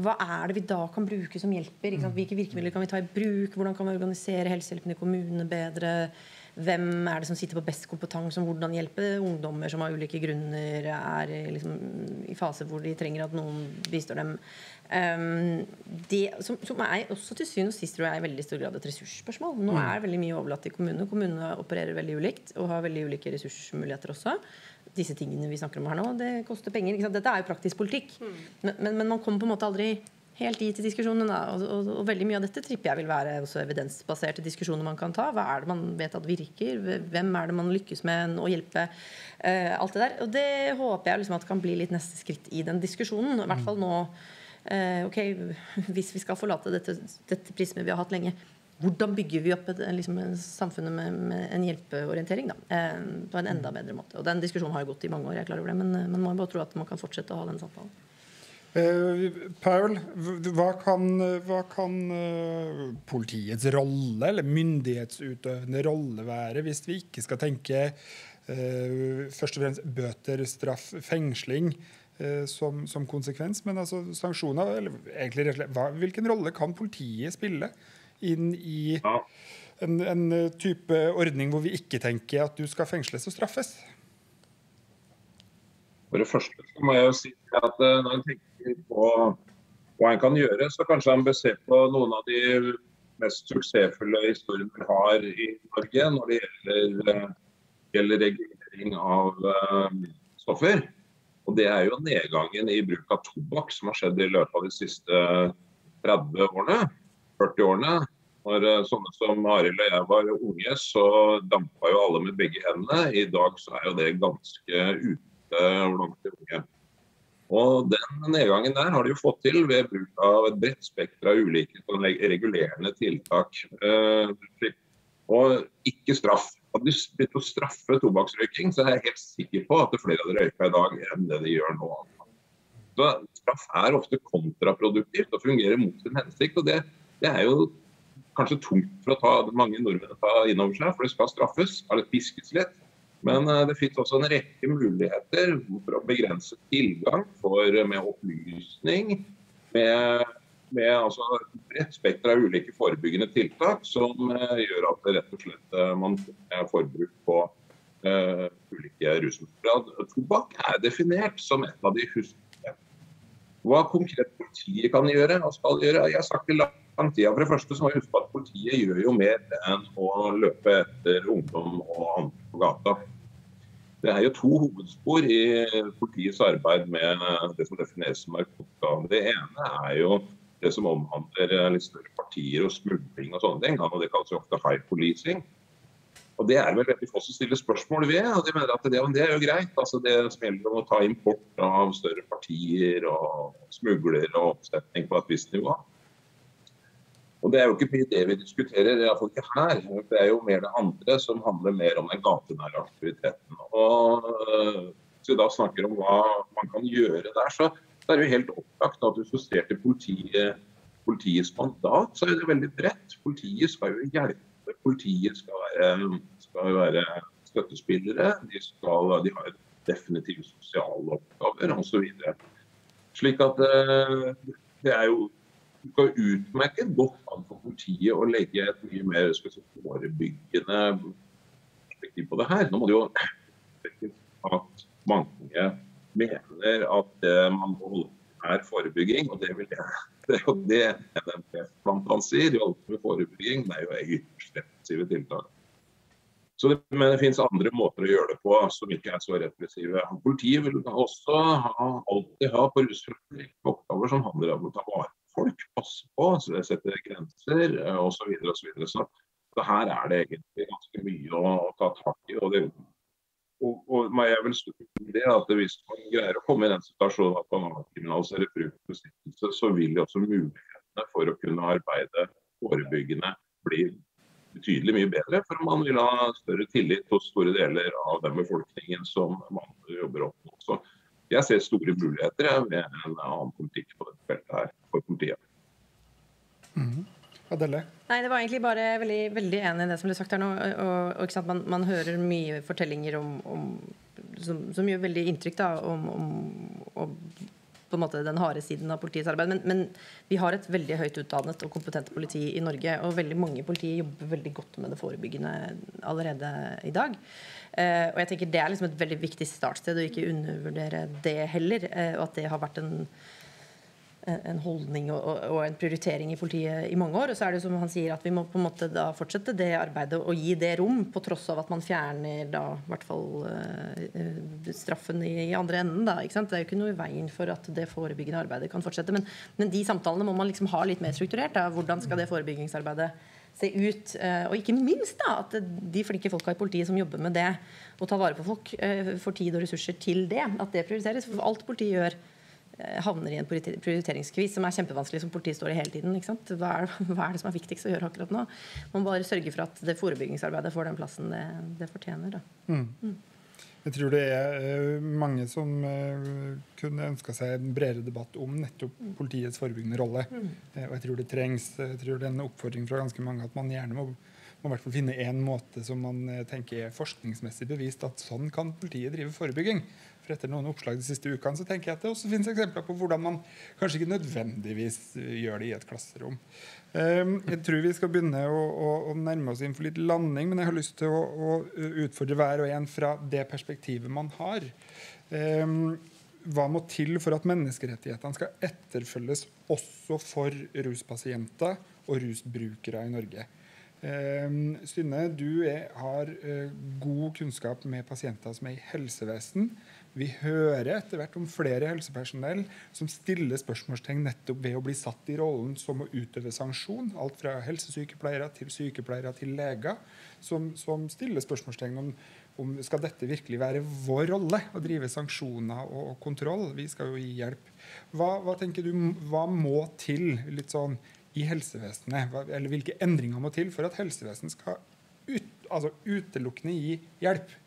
hva er det vi da kan bruke som hjelper? Hvilke virkemidler kan vi ta i bruk? Hvordan kan vi organisere helsehjelpen i kommunene bedre? Hvem er det som sitter på best kompetanse om hvordan hjelpe ungdommer som av ulike grunner er i, liksom, i fase hvor de trenger at noen bistår dem? Um, det, som, som er også til syvende og sist tror jeg er i veldig stor grad et ressursspørsmål. Nå er det veldig mye overlatt til kommunene. Kommunene opererer veldig ulikt og har veldig ulike ressursmuligheter også. Disse tingene vi snakker om her nå, det koster penger. Dette er jo praktisk politikk. Men, men, men man kommer på en måte aldri helt i i diskusjonen. Og, og, og, veldig mye av dette tripper jeg vil være også evidensbaserte diskusjoner man kan ta. Hva er det man vet at virker? Hvem er det man lykkes med å hjelpe? Uh, alt det der. Og det håper jeg liksom at kan bli litt neste skritt i den diskusjonen. I hvert fall nå. Uh, ok, Hvis vi skal forlate dette, dette prismet vi har hatt lenge, hvordan bygger vi opp et, liksom, samfunnet med, med, en hjelpeorientering da, eh, på en enda bedre måte? Og Den diskusjonen har jo gått i mange år, jeg er klar over det, men eh, man må bare tro at man kan fortsette å ha den samtalen. Uh, Paul, hva kan, hva kan uh, politiets rolle, eller myndighetsutøvende rolle, være hvis vi ikke skal tenke uh, først og fremst bøter, straff, fengsling som, som, konsekvens, men altså sanksjoner? eller egentlig hva, Hvilken rolle kan politiet spille inn i ja. en, en, type ordning hvor vi ikke tenker at du skal fengsles og straffes? For det første så må jeg jo si at eh, når jeg tenker på hva en kan gjøre, så kanskje en bør se på noen av de mest suksessfulle historiene vi har i Norge når det gjelder, eh, gjelder regulering av uh, stoffer. Og Det er jo nedgangen i bruk av tobakk som har skjedd i løpet av de siste 30 årene. 40-årene. Når eh, sånne som Arild og jeg var unge, så dampa jo alle med begge hendene. I dag så er jo det ganske ute blant de unge. Og Den nedgangen der har de jo fått til ved bruk av et bredt spekter av ulike sånn regulerende tiltak. Eh, og ikke straff. Hadde de begynt å straffe tobakksrøyking, så er jeg helt sikker på at flere hadde røyka i dag enn det de gjør nå. Så Straff er ofte kontraproduktivt og fungerer mot sin hensikt. og det det er jo kanskje tungt for å ta mange nordmenn ta inn over seg, for det skal straffes. Det piskes litt. Men uh, det finnes også en rekke muligheter for å begrense tilgang for, med opplysning. Med, med altså, et bredt spekter av ulike forebyggende tiltak som uh, gjør at det rett og slett uh, man får forbruk på ulike rusmidler. Tobakk er definert som et av de huskene. Hva konkret politiet kan gjøre og skal gjøre, jeg har sagt det langt Samtidig, for det første så må vi huske på at Politiet gjør jo mer enn å løpe etter ungdom og andre på gata. Det er jo to hovedspor i politiets arbeid med det som defineres som narkotika. Det ene er jo det som omhandler litt større partier og smugling og sånne ting. og Det kalles jo ofte high policing. Og Det er vel veldig få som stiller spørsmål ved. og de mener at det, det er jo greit. altså Det som gjelder om å ta import av større partier og smugler og oppsetning på et visst nivå. Og Det er jo ikke mye det vi diskuterer, iallfall ikke her. Det er jo mer det andre som handler mer om den gatenære aktiviteten. Og øh, Hvis vi da snakker om hva man kan gjøre der, så, det er det jo helt opplagt at du ser til politiet, politiets mandat, så er det veldig bredt. Politiet skal jo hjelpe. Politiet skal være, skal være støttespillere. De, skal, de har definitivt sosiale oppgaver osv. Slik at øh, det er jo det går utmerket godt an for politiet å legge et mye mer si, forebyggende perspektiv på det her. Nå må det jo at mange mener at det man holder er forebygging, og det vil jeg. Det er jo det NMP bl.a. sier. De holder med forebygging, det er jo ytterst repressive tiltak. Så det, men det finnes andre måter å gjøre det på som ikke er så repressive. Politiet vil også ha, alltid ha på rusfeltet oppgaver som handler om å ta vare folk, passe på, sette grenser osv. Videre, og så, så så her er det egentlig ganske mye å ta tak i. og det og, og jeg vil det at Hvis man greier å komme i den situasjonen at man avkriminaliserer bruk og besittelse, så vil også mulighetene for å kunne arbeide forebyggende bli betydelig mye bedre. For man vil ha større tillit hos store deler av den befolkningen som man jobber opp mot. Jeg ser store muligheter med en annen politikk på dette feltet her for politiet. Mm. Adele? Nei, Det var egentlig bare veldig, veldig enig i det som ble sagt her nå. og, og man, man, hører mye fortellinger om, om, som, som, gjør veldig inntrykk da, om, om på en måte den harde siden av politiets arbeid. Men, men, vi har et veldig høyt utdannet og kompetent politi i Norge. Og veldig mange i politiet jobber veldig godt med det forebyggende allerede i dag. Eh, og jeg tenker Det er liksom et veldig viktig startsted å ikke undervurdere det heller. Eh, og at det har vært en en holdning og, en prioritering i politiet i mange år. Og så er det som han sier at vi må på en måte da fortsette det arbeidet og gi det rom, på tross av at man fjerner da i hvert fall uh, straffen i, andre enden. da, ikke sant? Det er jo ikke noe i veien for at det forebyggende arbeidet kan fortsette. Men, men de samtalene må man liksom ha litt mer strukturert. da, Hvordan skal det forebyggingsarbeidet se ut? Uh, og ikke minst da, at de flinke folka i politiet som jobber med det, og tar vare på folk, får tid og ressurser til det. At det prioriteres. For alt politiet gjør Eh, havner i en prioriteringskvis som er kjempevanskelig, som politiet står i hele tiden. Hva er, hva, er, det som er viktigst å gjøre akkurat nå? Man bare sørge for at det forebyggingsarbeidet får den plassen det, det fortjener. Mm. Mm. Jeg tror det er uh, mange som uh, kunne ønska seg en bredere debatt om nettopp mm. politiets forebyggende rolle. Mm. Og jeg tror det trengs. Jeg tror det er en oppfordring fra ganske mange at man gjerne må, må i hvert fall finne en måte som man tenker er forskningsmessig bevist at sånn kan politiet drive forebygging for etter noen oppslag de siste ukene, så tenker jeg at det også finnes eksempler på hvordan man kanskje ikke nødvendigvis gjør det i et klasserom. Ehm, jeg tror vi skal begynne å, å, å nærme oss inn for litt landing, men jeg har lyst til å, å utfordre hver og en fra det perspektivet man har. Ehm, hva må til for at menneskerettighetene skal etterfølges også for ruspasienter og rusbrukere i Norge? Um, Synne, du er, har uh, god kunnskap med pasienter som er i helsevesen. Vi hører etter hvert om flere helsepersonell som stiller spørsmålstegn nettopp ved å bli satt i rollen som å utøve sanksjon. Alt fra helsesykepleiere til sykepleiere til leger som, som stiller spørsmålstegn om, om skal dette virkelig være vår rolle å drive sanksjoner og, kontroll. Vi skal jo gi hjelp. Hva, hva tenker du, hva må til litt sånn i helsevesenet? Hva, eller hvilke endringer må til for at helsevesenet skal ut, altså utelukkende gi hjelp?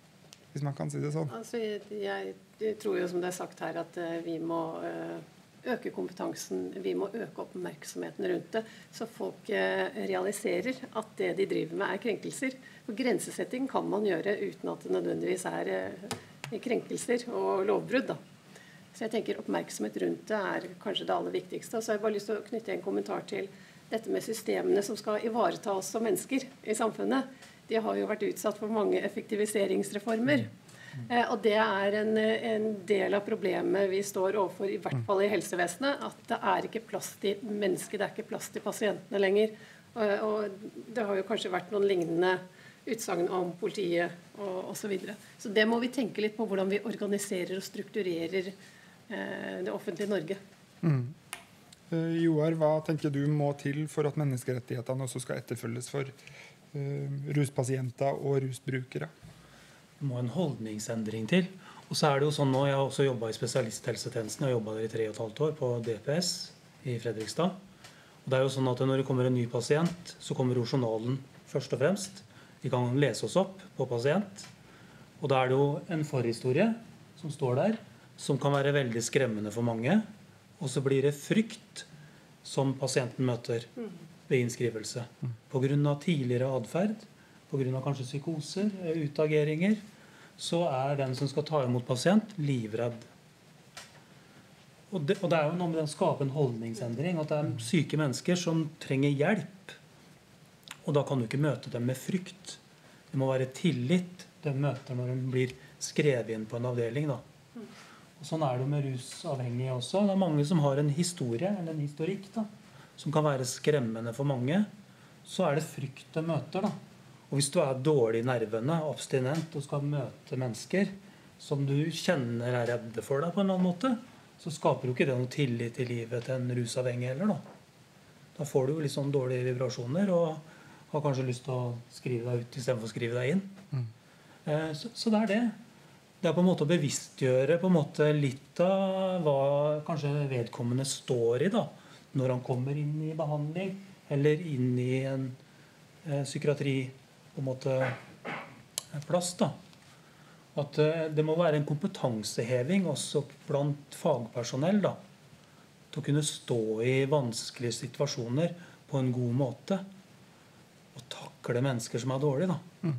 Hvis man kan si det sånn? Altså, jeg, tror jo, som det er sagt her, at uh, vi må uh, øke kompetansen. Vi må øke oppmerksomheten rundt det, så folk uh, realiserer at det de driver med, er krenkelser. For Grensesetting kan man gjøre uten at det nødvendigvis er krenkelser og lovbrudd. da. Så jeg tenker Oppmerksomhet rundt det er kanskje det aller viktigste. Og så har jeg bare lyst til å knytte en kommentar til dette med systemene som skal ivareta oss som mennesker i samfunnet de har jo vært utsatt for mange effektiviseringsreformer. Eh, og det er en, en, del av problemet vi står overfor, i hvert fall i helsevesenet. At det er ikke plass til mennesket, det er ikke plass til pasientene lenger. Og, og det har jo kanskje vært noen lignende utsagn om politiet og osv. Så, videre. så det må vi tenke litt på, hvordan vi organiserer og strukturerer eh, det offentlige Norge. Mm. Uh, Joar, hva tenker du må til for at menneskerettighetene også skal etterfølges for Eh, ruspasienter og rusbrukere. Det må en holdningsendring til. Og så er det jo sånn nå, Jeg har også jobba i spesialisthelsetjenesten. Jeg har jobba der i tre og et halvt år på DPS i Fredrikstad. Og det er jo sånn at Når det kommer en ny pasient, så kommer jo journalen først og fremst. Vi kan lese oss opp på pasient. Og da er det jo en forhistorie som står der, som kan være veldig skremmende for mange. Og så blir det frykt som pasienten møter. Mm ved innskrivelse. Pga. tidligere atferd, pga. kanskje psykoser, eh, utageringer, så er den som skal ta imot pasient, livredd. Og det, og det er jo noe med å skape en holdningsendring. At det er syke mennesker som trenger hjelp. Og da kan du ikke møte dem med frykt. Det må være tillit de møter når de blir skrevet inn på en avdeling. da. Og Sånn er det med rusavhengige også. Det er mange som har en historie eller en historikk. da som kan være skremmende for mange, så er det frykt det møter. da. Og hvis du er dårlig i nervene, abstinent, og skal møte mennesker som du kjenner er redde for deg på en eller annen måte, så skaper jo ikke det noe tillit i livet til en rusavhengig heller. Da Da får du jo litt sånn dårlige vibrasjoner og har kanskje lyst til å skrive deg ut istedenfor å skrive deg inn. Mm. Eh, så, så, det er det. Det er på en måte å bevisstgjøre på en måte litt av hva kanskje vedkommende står i. da når han kommer inn i behandling eller inn i en eh, psykiatri på en måte plass. da. At eh, det må være en kompetanseheving også blant fagpersonell. da, Til å kunne stå i vanskelige situasjoner på en god måte. Og takle mennesker som er dårlige. da. Mm.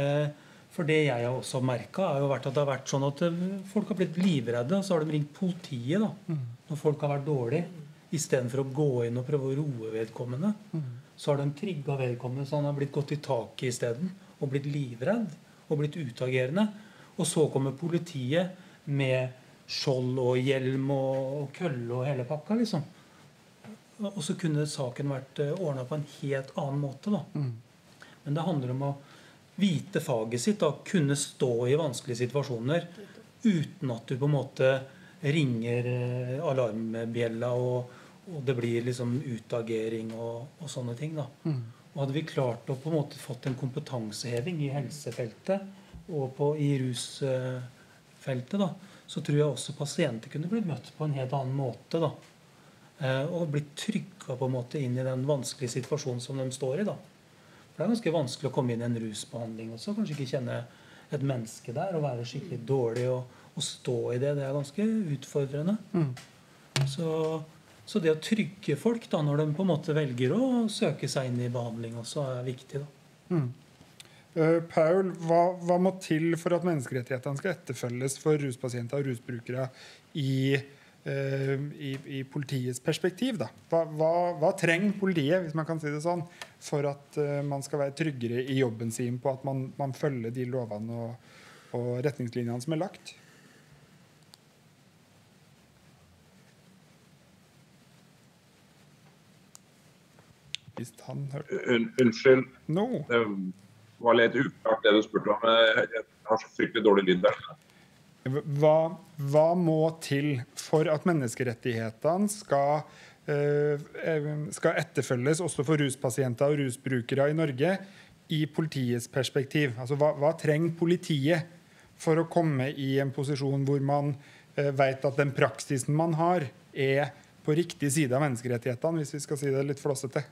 Eh, for det jeg har også merka, har vært at det har vært sånn at eh, folk har blitt livredde. Og så har de ringt politiet da, mm. når folk har vært dårlige. Istedenfor å gå inn og prøve å roe vedkommende, mm. så har de trigga vedkommende så han har blitt gått i taket isteden. Og blitt livredd og blitt utagerende. Og så kommer politiet med skjold og hjelm og, kølle og hele pakka, liksom. Og så kunne saken vært uh, ordna på en helt annen måte, da. Men det handler om å vite faget sitt, da, kunne stå i vanskelige situasjoner uten at du på en måte ringer eh, alarmbjella og, og det blir liksom utagering og, og sånne ting. da. Mm. Og hadde vi klart å på en måte fått en kompetanseheving i helsefeltet og på, i rusfeltet, da, så tror jeg også pasienter kunne blitt møtt på en helt annen måte. da. Eh, og blitt trygga på en måte inn i den vanskelige situasjonen som de står i. da. For det er ganske vanskelig å komme inn i en rusbehandling også. Kanskje ikke kjenne et menneske der og være skikkelig dårlig og, og stå i det. Det er ganske utfordrende. Mm. Så, så det å trygge folk da, når de på en måte velger å søke seg inn i behandling, også er viktig. da. Uh, Paul, hva, hva må til for at menneskerettighetene skal etterfølges for ruspasienter og rusbrukere i, uh, i, i politiets perspektiv? Hva, hva, hva trenger politiet hvis man kan si det sånn, for at uh, man skal være tryggere i jobben sin på at man, man følger de lovene og, og retningslinjene som er lagt? Hvis han hørte Un unnskyld, No. det var litt uklart det du spurte om. Jeg har så fryktelig dårlig lyd der. Hva, hva må til for at menneskerettighetene skal, eh, eh, skal etterfølges også for ruspasienter og rusbrukere i Norge i politiets perspektiv? Altså, hva, hva trenger politiet for å komme i en posisjon hvor man uh, vet at den praksisen man har, er på riktig side av menneskerettighetene, hvis vi skal si det litt flåsete?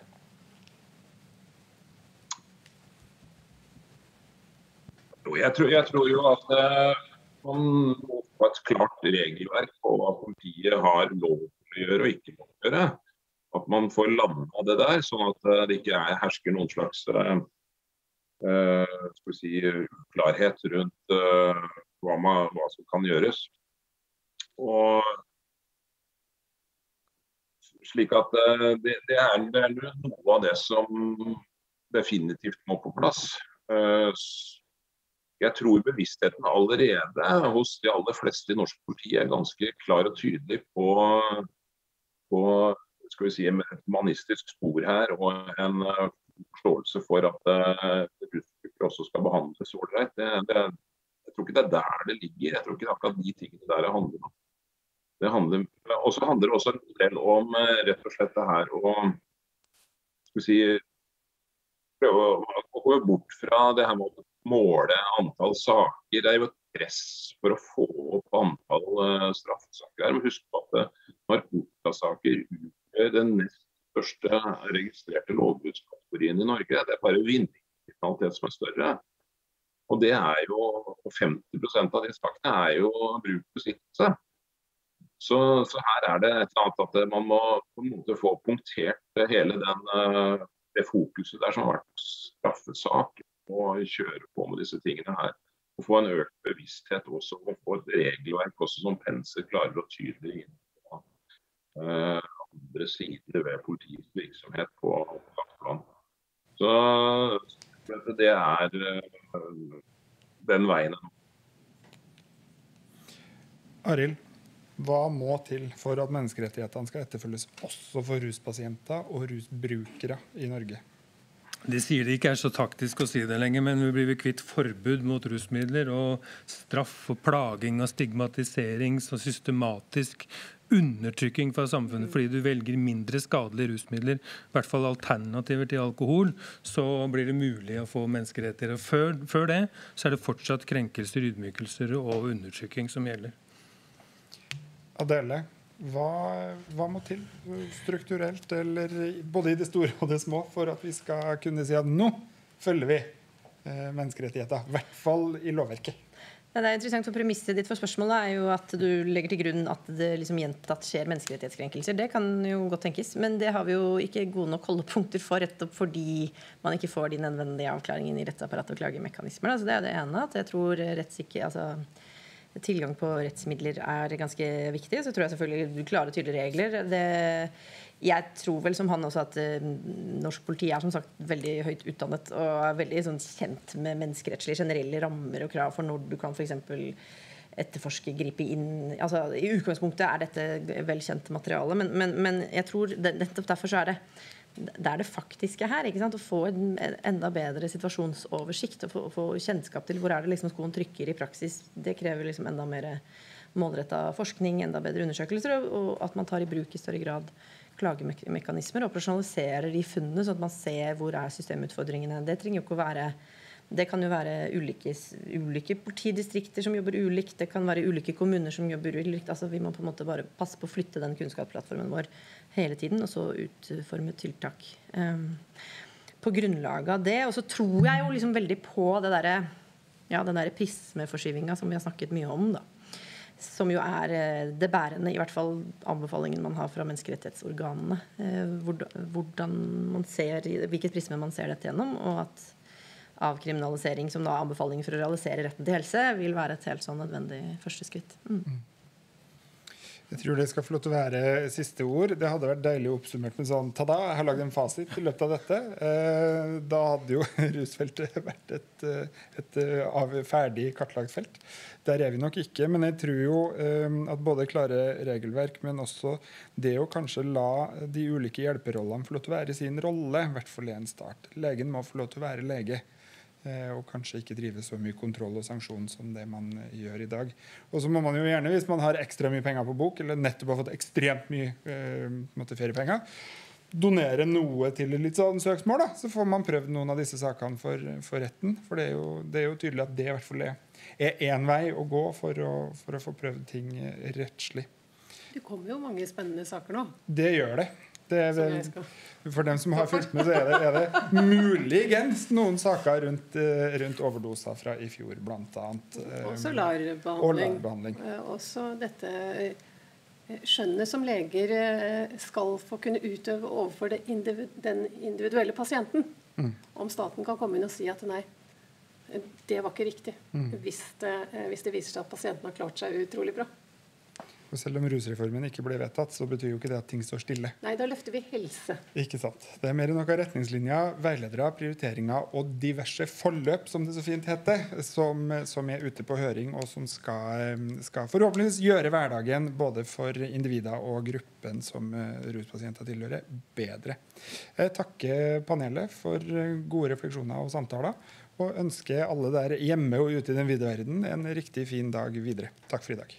Jeg tror, jeg tror jo at eh, man må få et klart regelverk på hva politiet har lov til å gjøre og ikke lov til å gjøre. At man får landa det der, sånn at eh, det ikke er, hersker noen slags vi si, uklarhet rundt uh, hva, man, hva som kan gjøres. Og slik at uh, det, det, er, det er noe av det som definitivt må på plass. S- jeg tror bevisstheten allerede hos de aller fleste i norsk politi er ganske klar og tydelig på, på skal vi si, et humanistisk spor her og en eh, forståelse for at uh, rusbrukere også skal behandles ålreit. Jeg tror ikke det er der det ligger. Jeg tror ikke det er akkurat de tingene der det handler om. Det handler, og så handler det også en del om eh, rett og slett det her å skal vi si, prøve å, gå bort fra det her med måle antall saker. Det er jo et press for å få opp antall uh, straffesaker. Men husk på at uh, narkotikasaker utgjør den nest største registrerte lovbruddskategorien i Norge. Det er bare vinningskriminalitet som er større. Og det er jo, og 50% av de sakene er jo bruk og besittelse. Så, så her er det et eller annet at man må på en måte få punktert hele den, det fokuset der som har vært straffesak og kjøre på med disse tingene her. Og få en økt bevissthet også, og få et regelverk også som Pense klarer å tydelig inn på uh, andre sider ved politiets virksomhet på landsplan. Så det er uh, den veien. Arild, hva må til for at menneskerettighetene skal etterfølges også for ruspasienter og rusbrukere i Norge? De sier det ikke er så taktisk å si det lenger, men vi blir kvitt forbud mot rusmidler og straff og plaging og stigmatisering og systematisk undertrykking fra samfunnet fordi du velger mindre skadelige rusmidler, i hvert fall alternativer til alkohol, så blir det mulig å få menneskerettigheter. Før, før det så er det fortsatt krenkelser, ydmykelser og undertrykking som gjelder. Adele, hva, hva må til strukturelt, eller både i det store og det små, for at vi skal kunne si at nå følger vi eh, menneskerettigheter? I hvert fall i lovverket. Ja, det er interessant for Premisset ditt for spørsmålet er jo at du legger til grunn at det liksom gjentatt skjer menneskerettighetskrenkelser. Det kan jo godt tenkes, men det har vi jo ikke gode nok holdepunkter for, nettopp fordi man ikke får de nødvendige avklaringene i rettsapparatet og klagemekanismer. Altså, det er det ene. at jeg tror rettssikker, altså, Tilgang på rettsmidler er ganske viktig. Så tror jeg selvfølgelig klare tydelige regler. Det, jeg tror vel som han også at uh, norsk politi er som sagt veldig høyt utdannet og er veldig sånn, kjent med menneskerettslige generelle rammer og krav for når du kan f.eks. etterforske, gripe inn altså I utgangspunktet er dette velkjent materiale, men, men, men jeg tror det, nettopp derfor så er det det er det faktiske her. ikke sant? Å få en enda bedre situasjonsoversikt og få, få kjennskap til hvor er det liksom skoen trykker i praksis. Det krever liksom enda mer målretta forskning, enda bedre undersøkelser, og at man tar i bruk i større grad klagemekanismer og operasjonaliserer de funnene, sånn at man ser hvor er systemutfordringene. Det trenger jo ikke å være det kan jo være ulike, ulike, politidistrikter som jobber ulikt. Det kan være ulike kommuner som jobber ulikt. Altså, vi må på en måte bare passe på å flytte den kunnskapsplattformen vår hele tiden, og så utforme tiltak um, på grunnlag av det. Og så tror jeg jo liksom veldig på det der, ja, den der prismeforskyvinga som vi har snakket mye om. da som jo er eh, det bærende, i hvert fall anbefalingen man har fra menneskerettighetsorganene. Eh, hvordan man ser, Hvilket prisme man ser dette gjennom. Og at avkriminalisering som da anbefaling for å realisere retten til helse, vil være et helt sånn nødvendig første skritt. Mm. mm. Jeg tror det skal få lov til å være siste ord. Det hadde vært deilig oppsummert med sånn ta-da, jeg har lagd en fasit i løpet av dette. Eh, da hadde jo rusfeltet vært et, eh, et eh, ferdig kartlagt felt. Der er vi nok ikke. Men jeg tror jo at både klare regelverk, men også det å kanskje la de ulike hjelperollene få lov til å være sin rolle, i hvert fall i en start. Legen må få lov til å være lege. Eh, og kanskje ikke drive så mye kontroll og sanksjon som det man eh, gjør i dag. Og så må man jo gjerne, hvis man har ekstra mye penger på bok, eller nettopp har fått ekstremt mye eh, feriepenger, donere noe til litt sånn søksmål. da, Så får man prøvd noen av disse sakene for, for retten. For det er, jo, det er, jo, tydelig at det i hvert fall er én vei å gå for å, for å få prøvd ting rettslig. Det kommer jo mange spennende saker nå. Det gjør det. Det er vel, for dem som har fulgt med, så er det, er det muligens noen saker rundt, eh, rundt, overdoser fra i fjor, bl.a. Og også LAR-behandling. Og eh, også dette skjønnet som leger skal få kunne utøve overfor individu den individuelle pasienten. Mm. Om staten kan komme inn og si at nei, det var ikke riktig. Mm. Hvis, det, hvis det viser seg at pasienten har klart seg utrolig bra. Og selv om rusreformen ikke ble vedtatt, så betyr jo ikke det at ting står stille. Nei, da løfter vi helse. Ikke sant. Det er mer enn noen retningslinjer, veiledere, prioriteringer og diverse forløp, som det så fint heter, som, som er ute på høring, og som skal, skal, forhåpentligvis gjøre hverdagen både for individer og gruppen som eh, ruspasienter tilhører, bedre. Jeg takker panelet for gode refleksjoner og samtaler, og ønsker alle der hjemme og ute i den vide verden en riktig fin dag videre. Takk for i dag.